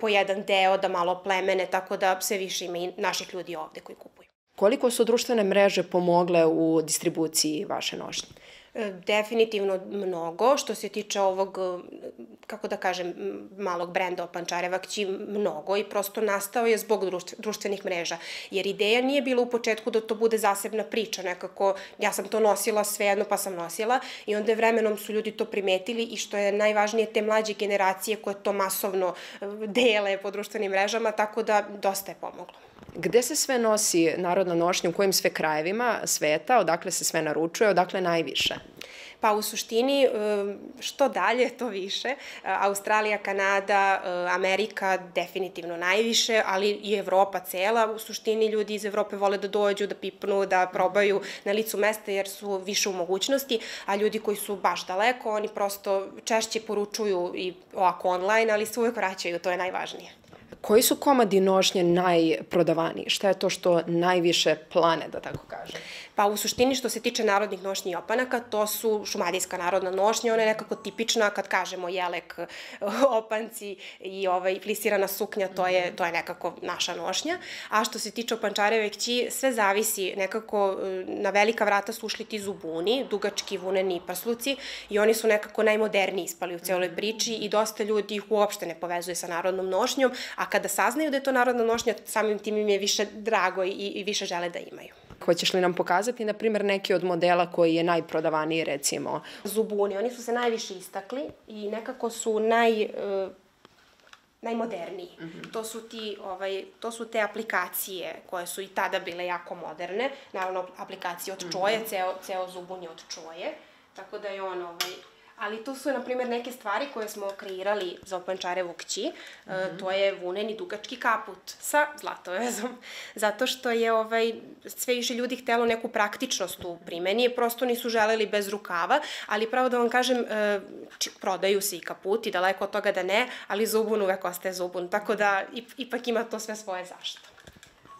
po jedan deo, da malo plemene, tako da sve više ima i naših ljudi ovde koji kupuju. Koliko su društvene mreže pomogle u distribuciji vaše nošnje? E, definitivno mnogo. Što se tiče ovog, e, kako da kažem, malog brenda Opančareva Kći, mnogo i prosto nastao je zbog društvenih mreža. Jer ideja nije bila u početku da to bude zasebna priča, nekako ja sam to nosila svejedno pa sam nosila i onda vremenom su ljudi to primetili i što je najvažnije te mlađe generacije koje to masovno e, dele po društvenim mrežama, tako da dosta je pomoglo. Gde se sve nosi narodna nošnja, u kojim sve krajevima sveta, odakle se sve naručuje, odakle najviše? Pa u suštini što dalje to više. Australija, Kanada, Amerika definitivno najviše, ali i Evropa cela. U suštini ljudi iz Evrope vole da dođu, da pipnu, da probaju na licu mesta jer su više u mogućnosti, a ljudi koji su baš daleko, oni prosto češće poručuju i ovako online, ali se uvek vraćaju, to je najvažnije. Koji su komadi nošnje najprodavaniji? Šta je to što najviše plane, da tako kažem? Pa u suštini što se tiče narodnih nošnji i opanaka, to su šumadijska narodna nošnja, ona je nekako tipična kad kažemo jelek, opanci i ovaj flisirana suknja, to je, to je nekako naša nošnja. A što se tiče opančareve kći, sve zavisi nekako na velika vrata su ušli ti zubuni, dugački vuneni prsluci i oni su nekako najmoderniji ispali u celoj priči i dosta ljudi ih uopšte ne povezuje sa narodnom nošnjom, a kada saznaju da je to narodna nošnja, samim tim im je više drago i, i više žele da imaju. Hoćeš li nam pokazati, na primjer, neki od modela koji je najprodavaniji, recimo? Zubuni, oni su se najviše istakli i nekako su naj... Uh, najmoderniji. Mm -hmm. To su ti ovaj to su te aplikacije koje su i tada bile jako moderne, naravno aplikacije od čoje, mm -hmm. ceo ceo zubun je od čoje. Tako da je on ovaj Ali to su, na primjer, neke stvari koje smo kreirali za opančarevu kći. Mm -hmm. to je vuneni dugački kaput sa zlatovezom. Zato što je ovaj, sve više ljudi htelo neku praktičnost u primeni. Prosto nisu želeli bez rukava, ali pravo da vam kažem, e, prodaju se i kaputi, daleko od toga da ne, ali zubun uvek ostaje zubun. Tako da ipak ima to sve svoje zašto.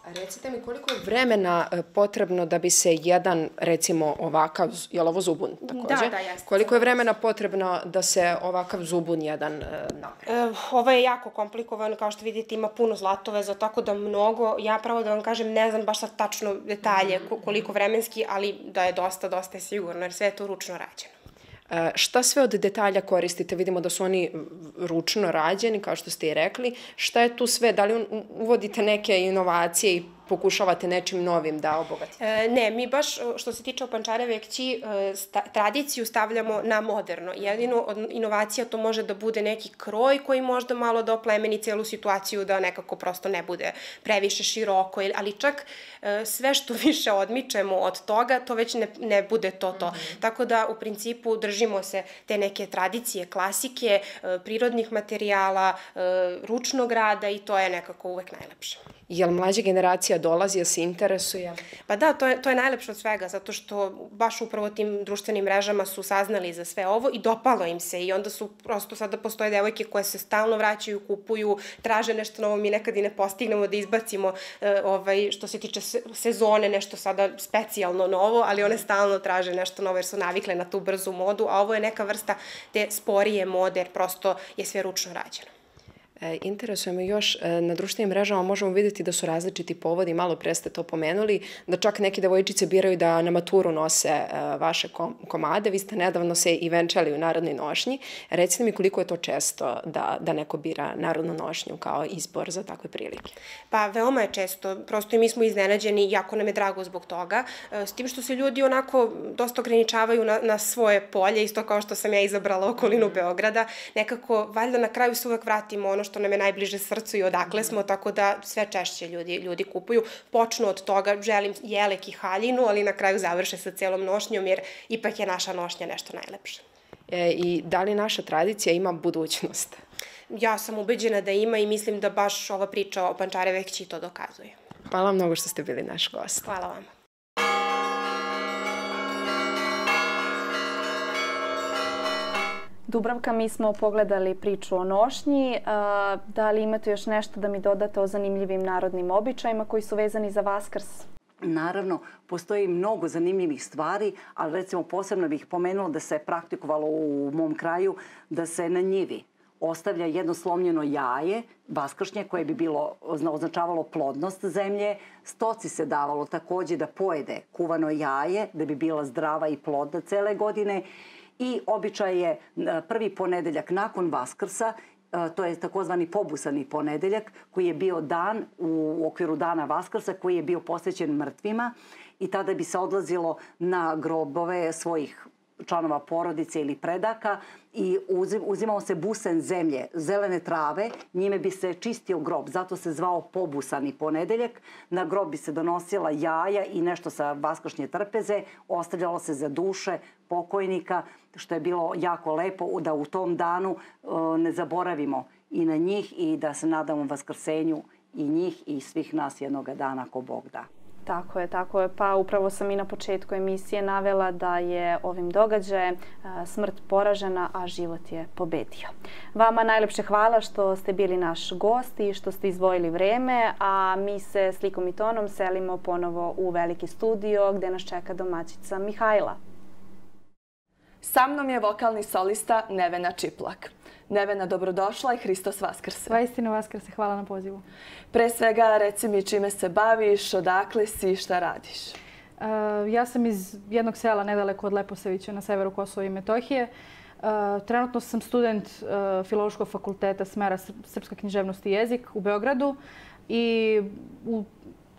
Recite mi koliko je vremena e, potrebno da bi se jedan, recimo ovakav, je li ovo zubun takođe? Da, da, jeste. Koliko je vremena potrebno da se ovakav zubun jedan e, napravi? E, ovo je jako komplikovan, kao što vidite ima puno zlatoveza, tako da mnogo, ja pravo da vam kažem, ne znam baš sad tačno detalje koliko vremenski, ali da je dosta, dosta je sigurno, jer sve je to ručno rađeno. E, šta sve od detalja koristite? Vidimo da su oni ručno rađeni, kao što ste i rekli. Šta je tu sve? Da li uvodite neke inovacije i pokušavate nečim novim da obogatite? E, ne, mi baš što se tiče opančareve kći, e, sta, tradiciju stavljamo na moderno. Jedino inovacija to može da bude neki kroj koji možda malo da oplemeni celu situaciju da nekako prosto ne bude previše široko, ali čak e, sve što više odmičemo od toga, to već ne, ne bude to to. Mm -hmm. Tako da u principu držimo se te neke tradicije, klasike, e, prirodnih materijala, e, ručnog rada i to je nekako uvek najlepše. Jel mlađa generacija dolazi, da se interesuje? Pa da, to je, to je najlepše od svega, zato što baš upravo tim društvenim mrežama su saznali za sve ovo i dopalo im se i onda su prosto sada postoje devojke koje se stalno vraćaju, kupuju, traže nešto novo, mi nekad i ne postignemo da izbacimo e, ovaj, što se tiče sezone, nešto sada specijalno novo, ali one stalno traže nešto novo jer su navikle na tu brzu modu, a ovo je neka vrsta te sporije mode jer prosto je sve ručno rađeno. E, interesuje me još, e, na društvenim mrežama možemo videti da su različiti povodi, malo pre ste to pomenuli, da čak neke devojčice biraju da na maturu nose e, vaše komade. Vi ste nedavno se i venčali u Narodnoj nošnji. Recite mi koliko je to često da, da neko bira Narodnu nošnju kao izbor za takve prilike? Pa veoma je često. Prosto i mi smo iznenađeni, jako nam je drago zbog toga. S tim što se ljudi onako dosta ograničavaju na, na svoje polje, isto kao što sam ja izabrala okolinu Beograda. Nekako, valjda na kraju se uvek vratimo ono što nam je najbliže srcu i odakle smo, tako da sve češće ljudi, ljudi kupuju. Počnu od toga, želim jelek i haljinu, ali na kraju završe sa celom nošnjom, jer ipak je naša nošnja nešto najlepše. E, I da li naša tradicija ima budućnost? Ja sam ubeđena da ima i mislim da baš ova priča o Pančareve kći to dokazuje. Hvala vam mnogo što ste bili naš gost. Hvala vam. Dubravka, mi smo pogledali priču o nošnji. Da li imate još nešto da mi dodate o zanimljivim narodnim običajima koji su vezani za Vaskrs? Naravno, postoji mnogo zanimljivih stvari, ali recimo posebno bih pomenula da se praktikovalo u mom kraju da se na njivi ostavlja jedno slomljeno jaje, vaskršnje koje bi bilo označavalo plodnost zemlje. Stoci se davalo takođe da pojede kuvano jaje, da bi bila zdrava i plodna cele godine i običaj je e, prvi ponedeljak nakon Vaskrsa e, to je takozvani pobusani ponedeljak koji je bio dan u okviru dana Vaskrsa koji je bio posvećen mrtvima i tada bi se odlazilo na grobove svojih članova porodice ili predaka i uzimao se busen zemlje, zelene trave, njime bi se čistio grob, zato se zvao pobusani ponedeljak. Na grob bi se donosila jaja i nešto sa vaskršnje trpeze, ostavljalo se za duše pokojnika, što je bilo jako lepo da u tom danu e, ne zaboravimo i na njih i da se nadamo vaskrsenju i njih i svih nas jednoga dana ko Bog da. Tako je, tako je. Pa upravo sam i na početku emisije navela da je ovim događajem smrt poražena, a život je pobedio. Vama najlepše hvala što ste bili naš gost i što ste izvojili vreme, a mi se slikom i tonom selimo ponovo u veliki studio gde nas čeka domaćica Mihajla. Sa mnom je vokalni solista Nevena Čiplak. Nevena, dobrodošla i Hristos Vaskrse. Vaistinu Vaskrse, hvala na pozivu. Pre svega, reci mi čime se baviš, odakle si i šta radiš? Uh, ja sam iz jednog sela nedaleko od Leposevića na severu Kosova i Metohije. Uh, trenutno sam student uh, Filološkog fakulteta smera Srpska književnost i jezik u Beogradu i u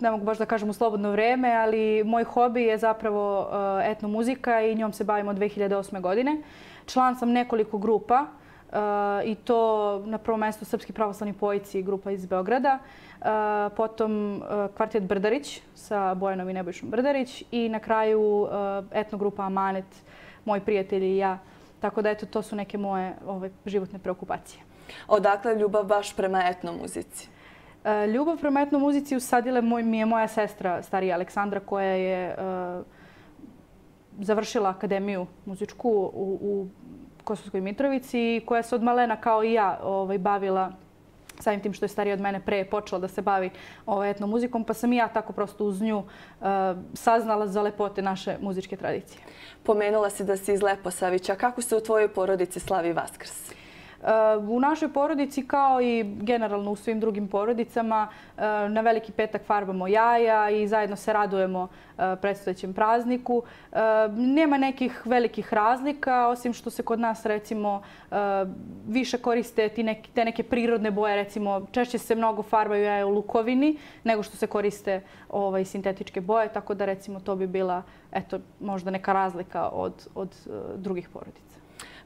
ne mogu baš da kažem u slobodno vreme, ali moj hobi je zapravo etnomuzika i njom se bavim od 2008. godine. Član sam nekoliko grupa i to na prvom mjestu Srpski pravoslavni pojici grupa iz Beograda, potom kvartet Brdarić sa Bojanom i Nebojšom Brdarić i na kraju etnogrupa Amanet, moji prijatelji i ja. Tako da eto, to su neke moje ove, životne preokupacije. Odakle ljubav baš prema etnomuzici? Ljubav prema etnomuzici usadile moj, mi je moja sestra, starija Aleksandra, koja je završila akademiju muzičku u, u Kosovskoj Mitrovici koja se od malena kao i ja ovaj, bavila samim tim što je starija od mene pre počela da se bavi ovaj, etnom muzikom, pa sam i ja tako prosto uz nju uh, saznala za lepote naše muzičke tradicije. Pomenula si da si iz Leposavića. Kako se u tvojoj porodici slavi Vaskrs? U našoj porodici kao i generalno u svim drugim porodicama eh, na veliki petak farbamo jaja i zajedno se radujemo eh, predstavljećem prazniku. Eh, nema nekih velikih razlika, osim što se kod nas recimo više koriste te neke prirodne boje. Recimo češće se mnogo farbaju jaja u lukovini nego što se koriste ovaj, sintetičke boje, tako da recimo to bi bila eto, možda neka razlika od, od drugih porodica.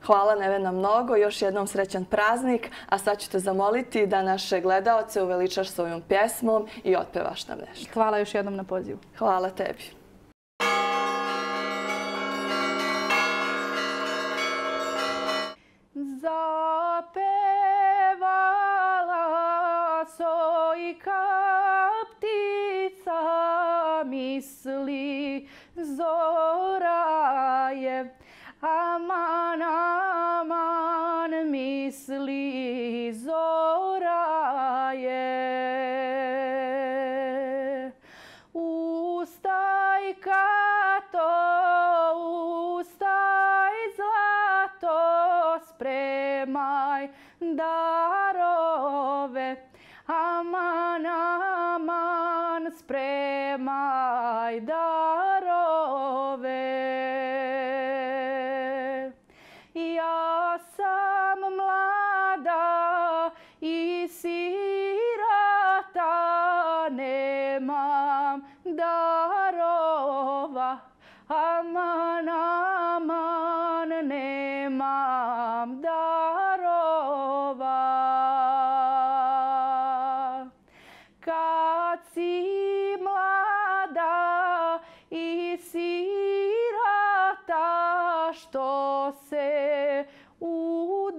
Hvala Nevena mnogo, još jednom srećan praznik, a sad ću te zamoliti da naše gledalce uveličaš svojom pjesmom i otpevaš nam nešto. Hvala još jednom na pozivu. Hvala tebi. Zapevala sojka ptica misli zora je Aman, aman, misli zora je. Ustaj kato, ustaj zlato, spremaj darove. Aman, aman, spremaj darove. Aman, aman, nemam darova. Kad si mlada i sirata, što se udavaš,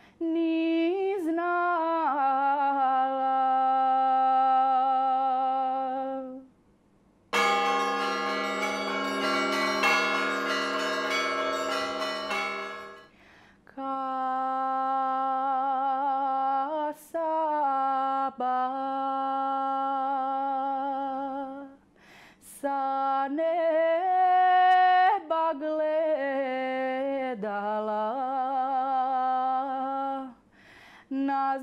dala na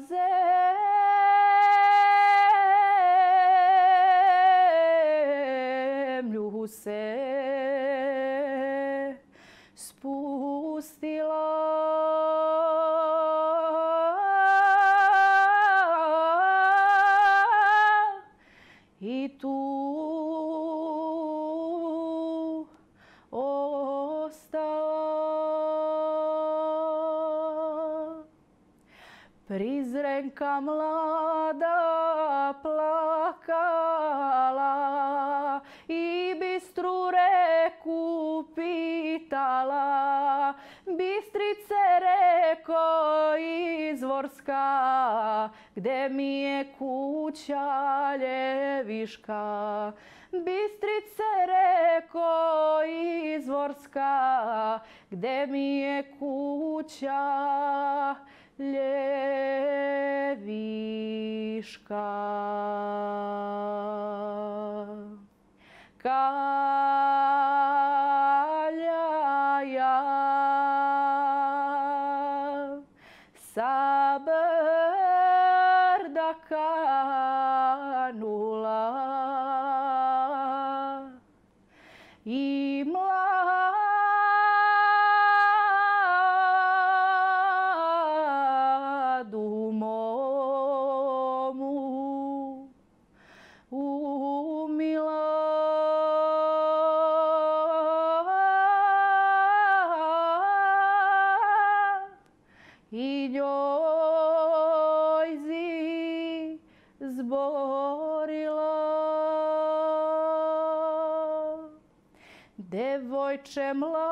zemlju se Mlada plakala i bistru reku pitala. Bistrice reko izvorska, gde mi je kuća ljeviška. Bistrice reko izvorska, gde mi ljeviška. chame-la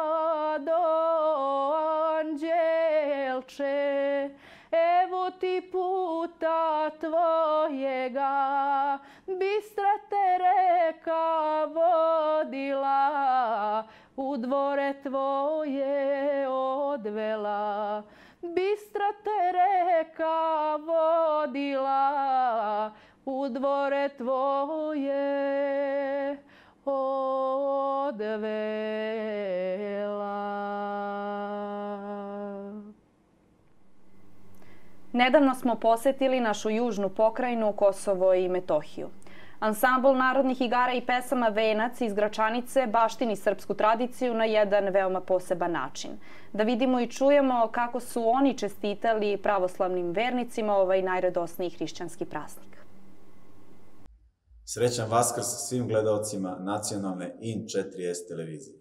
Nedavno smo posetili našu južnu pokrajinu Kosovo i Metohiju. Ansambl narodnih igara i pesama Venac iz Gračanice baštini srpsku tradiciju na jedan veoma poseban način. Da vidimo i čujemo kako su oni čestitali pravoslavnim vernicima ovaj najradosniji hrišćanski praznik. Srećan Vaskrs svim gledalcima nacionalne IN 4S televizije.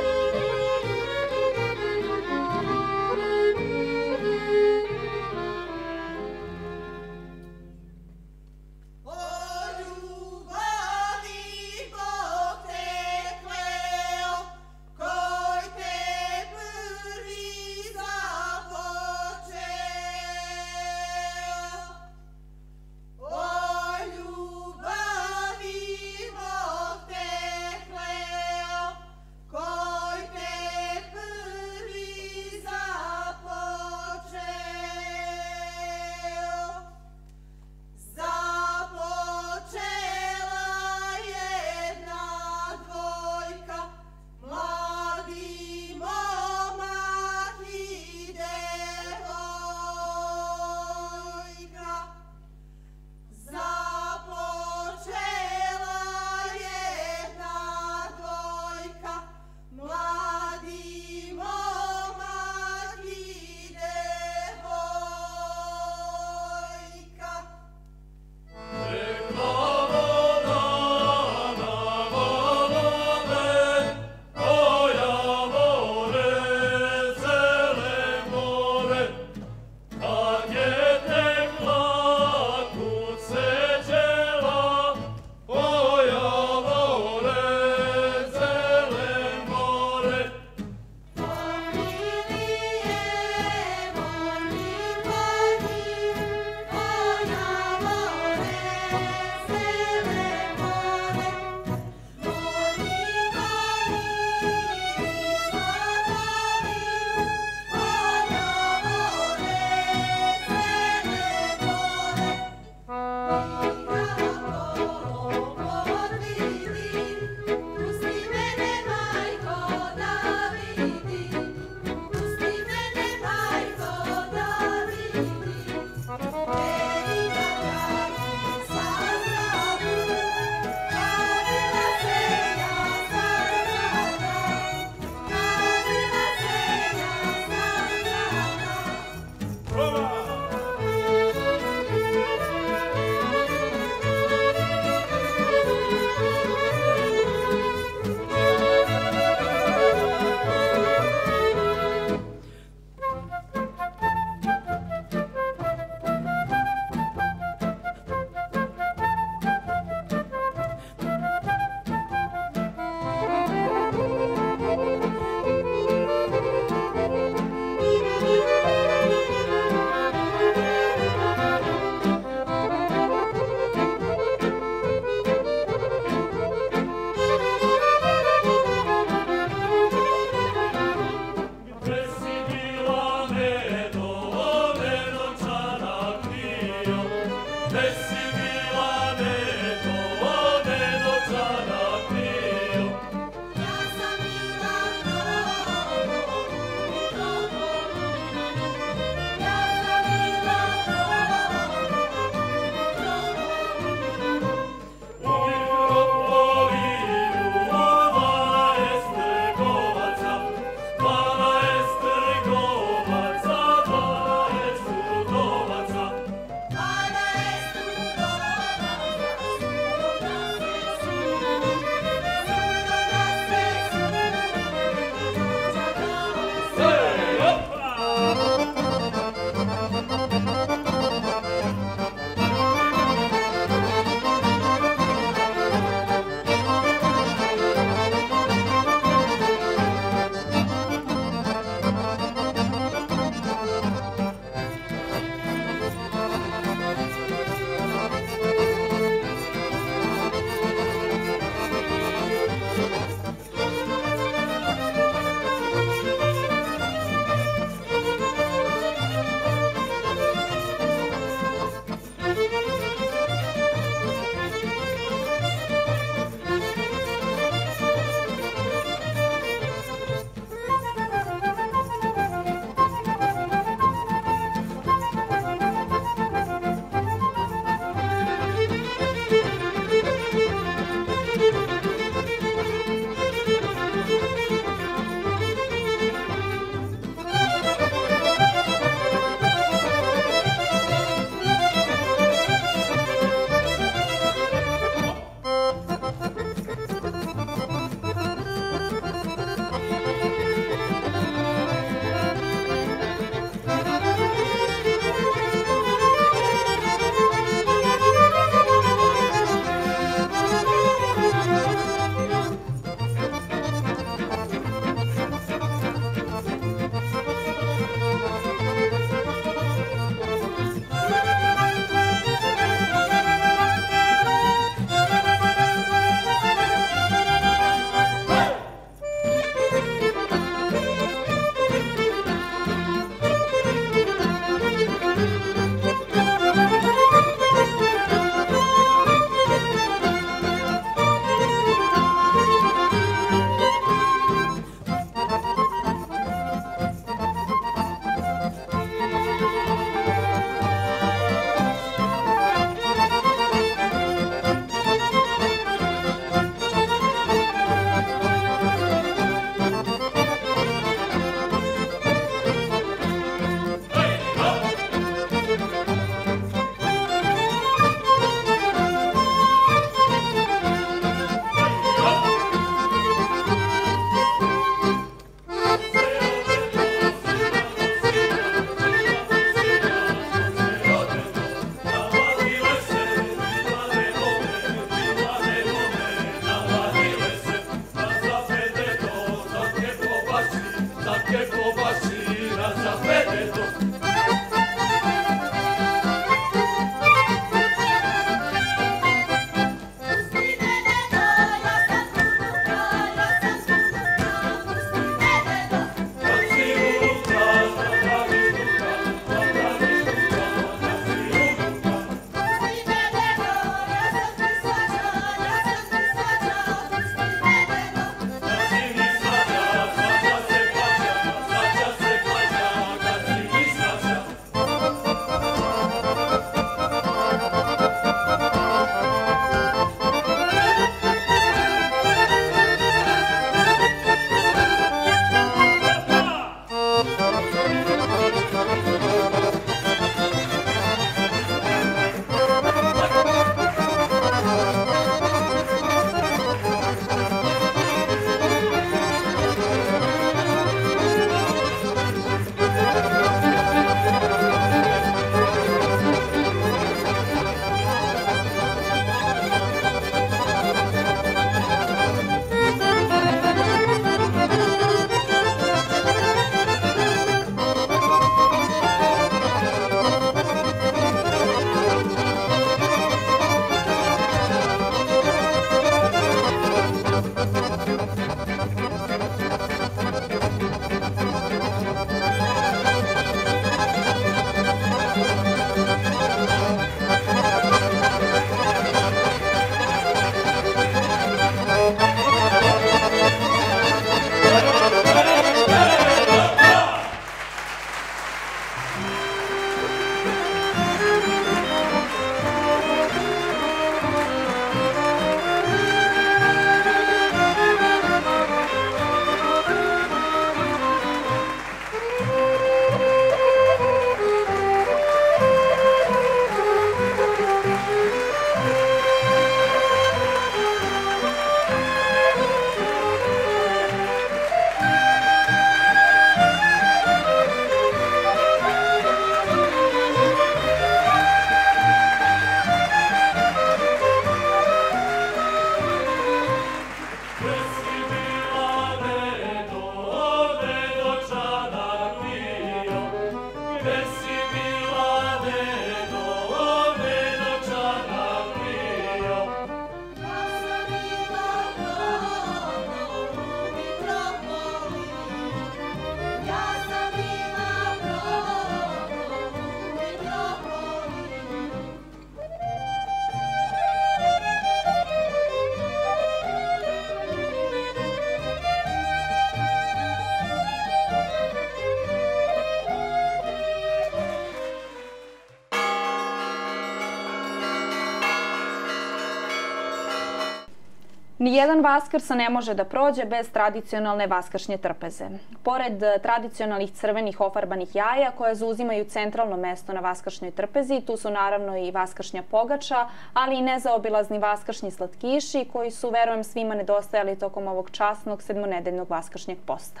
Nijedan Vaskrsa ne može da prođe bez tradicionalne vaskršnje trpeze. Pored eh, tradicionalnih crvenih ofarbanih jaja koje zauzimaju centralno mesto na vaskršnjoj trpezi, tu su naravno i vaskršnja pogača, ali i nezaobilazni vaskršnji slatkiši koji su, verujem, svima nedostajali tokom ovog časnog sedmonedeljnog vaskršnjeg posta.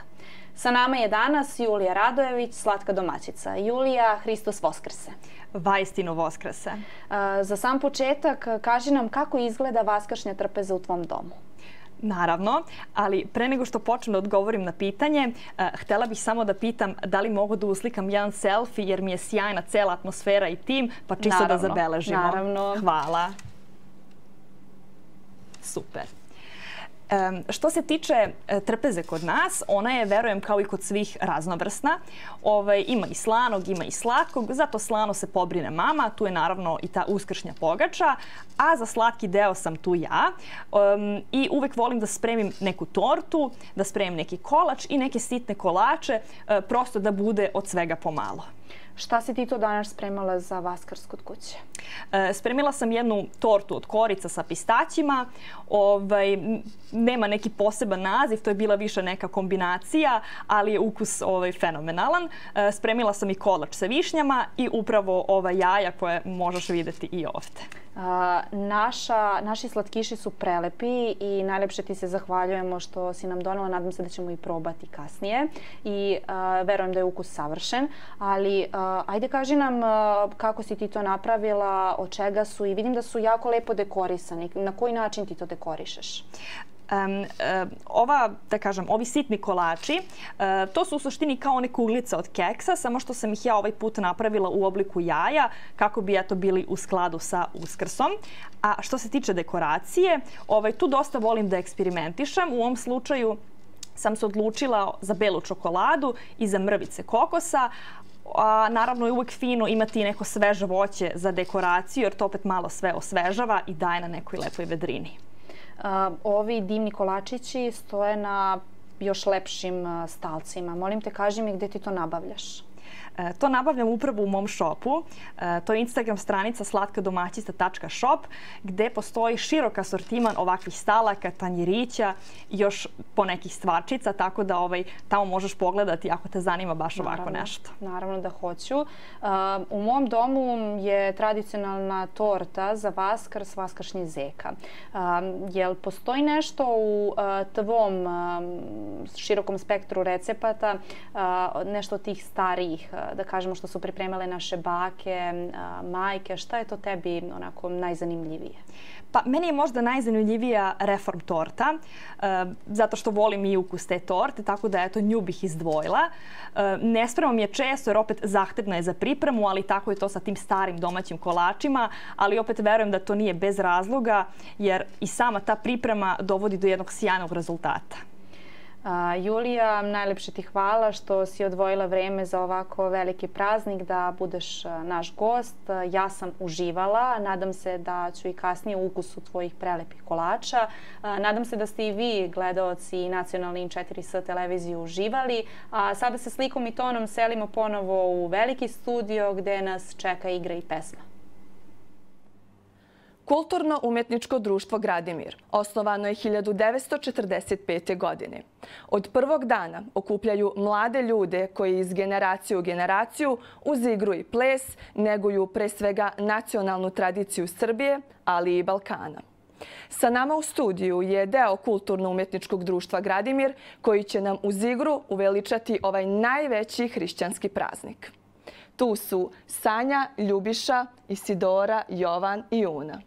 Sa nama je danas Julija Radojević, slatka domaćica. Julija, Hristos Voskrse. Vajstino Voskrse. Za sam početak, kaži nam kako izgleda vaskršnja trpeza u tvom domu. Naravno, ali pre nego što počnem da odgovorim na pitanje, htela bih samo da pitam da li mogu da uslikam jedan selfie jer mi je sjajna cela atmosfera i tim, pa čisto da zabeležimo. Naravno. Hvala. Super. Što se tiče e, trpeze kod nas, ona je, verujem, kao i kod svih raznovrsna. Ovaj, ima i slanog, ima i slatkog. Zato slano se pobrine mama. Tu je naravno i ta uskršnja pogača. A za slatki deo sam tu ja. I uvek volim da spremim neku tortu, da spremim neki kolač i neke sitne kolače, uh, prosto da bude od svega pomalo. Šta si ti to danas spremala za Vaskars kod kuće? E, spremila sam jednu tortu od korica sa pistaćima. Ovaj, nema neki poseban naziv, to je bila više neka kombinacija, ali je ukus ovaj, fenomenalan. E, spremila sam i kolač sa višnjama i upravo ova jaja koje možeš videti i ovde. Naša, naši slatkiši su prelepi i najlepše ti se zahvaljujemo što si nam donela. Nadam se da ćemo i probati kasnije i verujem da je ukus savršen. Ali ajde kaži nam kako si ti to napravila, od čega su i vidim da su jako lepo dekorisani. Na koji način ti to dekorišeš? Ova, da kažem, ovi sitni kolači, to su u suštini kao one kuglice od keksa, samo što sam ih ja ovaj put napravila u obliku jaja kako bi eto bili u skladu sa uskrsom. A što se tiče dekoracije, ovaj, tu dosta volim da eksperimentišem. U ovom slučaju sam se odlučila za belu čokoladu i za mrvice kokosa, a naravno je uvek fino imati neko sveže voće za dekoraciju jer to opet malo sve osvežava i daje na nekoj lepoj vedrini. Ovi dimni kolačići stoje na još lepšim stalcima. Molim te, kaži mi gde ti to nabavljaš. E, to nabavljam upravo u mom šopu. E, to je Instagram stranica slatkadomaćista.shop gde postoji širok asortiman ovakvih stalaka, tanjirića i još po nekih stvarčica, tako da ovaj, tamo možeš pogledati ako te zanima baš ovako naravno, nešto. Naravno da hoću. Uh, u mom domu je tradicionalna torta za Vaskrs, Vaskršnji zeka. Jel postoji nešto u tvom širokom spektru recepata, nešto od tih starijih da kažemo što su pripremale naše bake, majke, šta je to tebi onako najzanimljivije? Pa meni je možda najzanimljivija reform torta, zato što volim i ukus te torte, tako da eto nju bih izdvojila. Ne spremam je često jer opet zahtevna je za pripremu, ali tako je to sa tim starim domaćim kolačima, ali opet verujem da to nije bez razloga jer i sama ta priprema dovodi do jednog sjajnog rezultata. Julija, najlepše ti hvala što si odvojila vreme za ovako veliki praznik da budeš naš gost. Ja sam uživala, nadam se da ću i kasnije ukusu tvojih prelepih kolača. Nadam se da ste i vi, gledaoci Nacionalni in 4S televiziju, uživali. A sada se slikom i tonom selimo ponovo u veliki studio gde nas čeka igra i pesma. Kulturno-umjetničko društvo Gradimir osnovano je 1945. godine. Od prvog dana okupljaju mlade ljude koji iz generacije u generaciju uz igru i ples neguju pre svega nacionalnu tradiciju Srbije, ali i Balkana. Sa nama u studiju je deo Kulturno-umjetničkog društva Gradimir koji će nam uz igru uveličati ovaj najveći hrišćanski praznik. Tu su Sanja, Ljubiša, Isidora, Jovan i Una.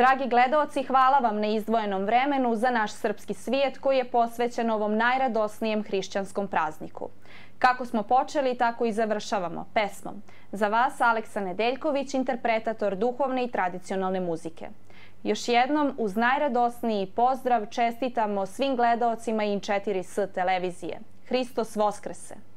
Dragi gledaoci, hvala vam na izdvojenom vremenu za naš srpski svijet koji je posvećen ovom najradosnijem hrišćanskom prazniku. Kako smo počeli, tako i završavamo pesmom. Za vas Aleksa Nedeljković, interpretator duhovne i tradicionalne muzike. Još jednom, uz najradosniji pozdrav čestitamo svim gledaocima in 4S televizije. Hristos Voskrese!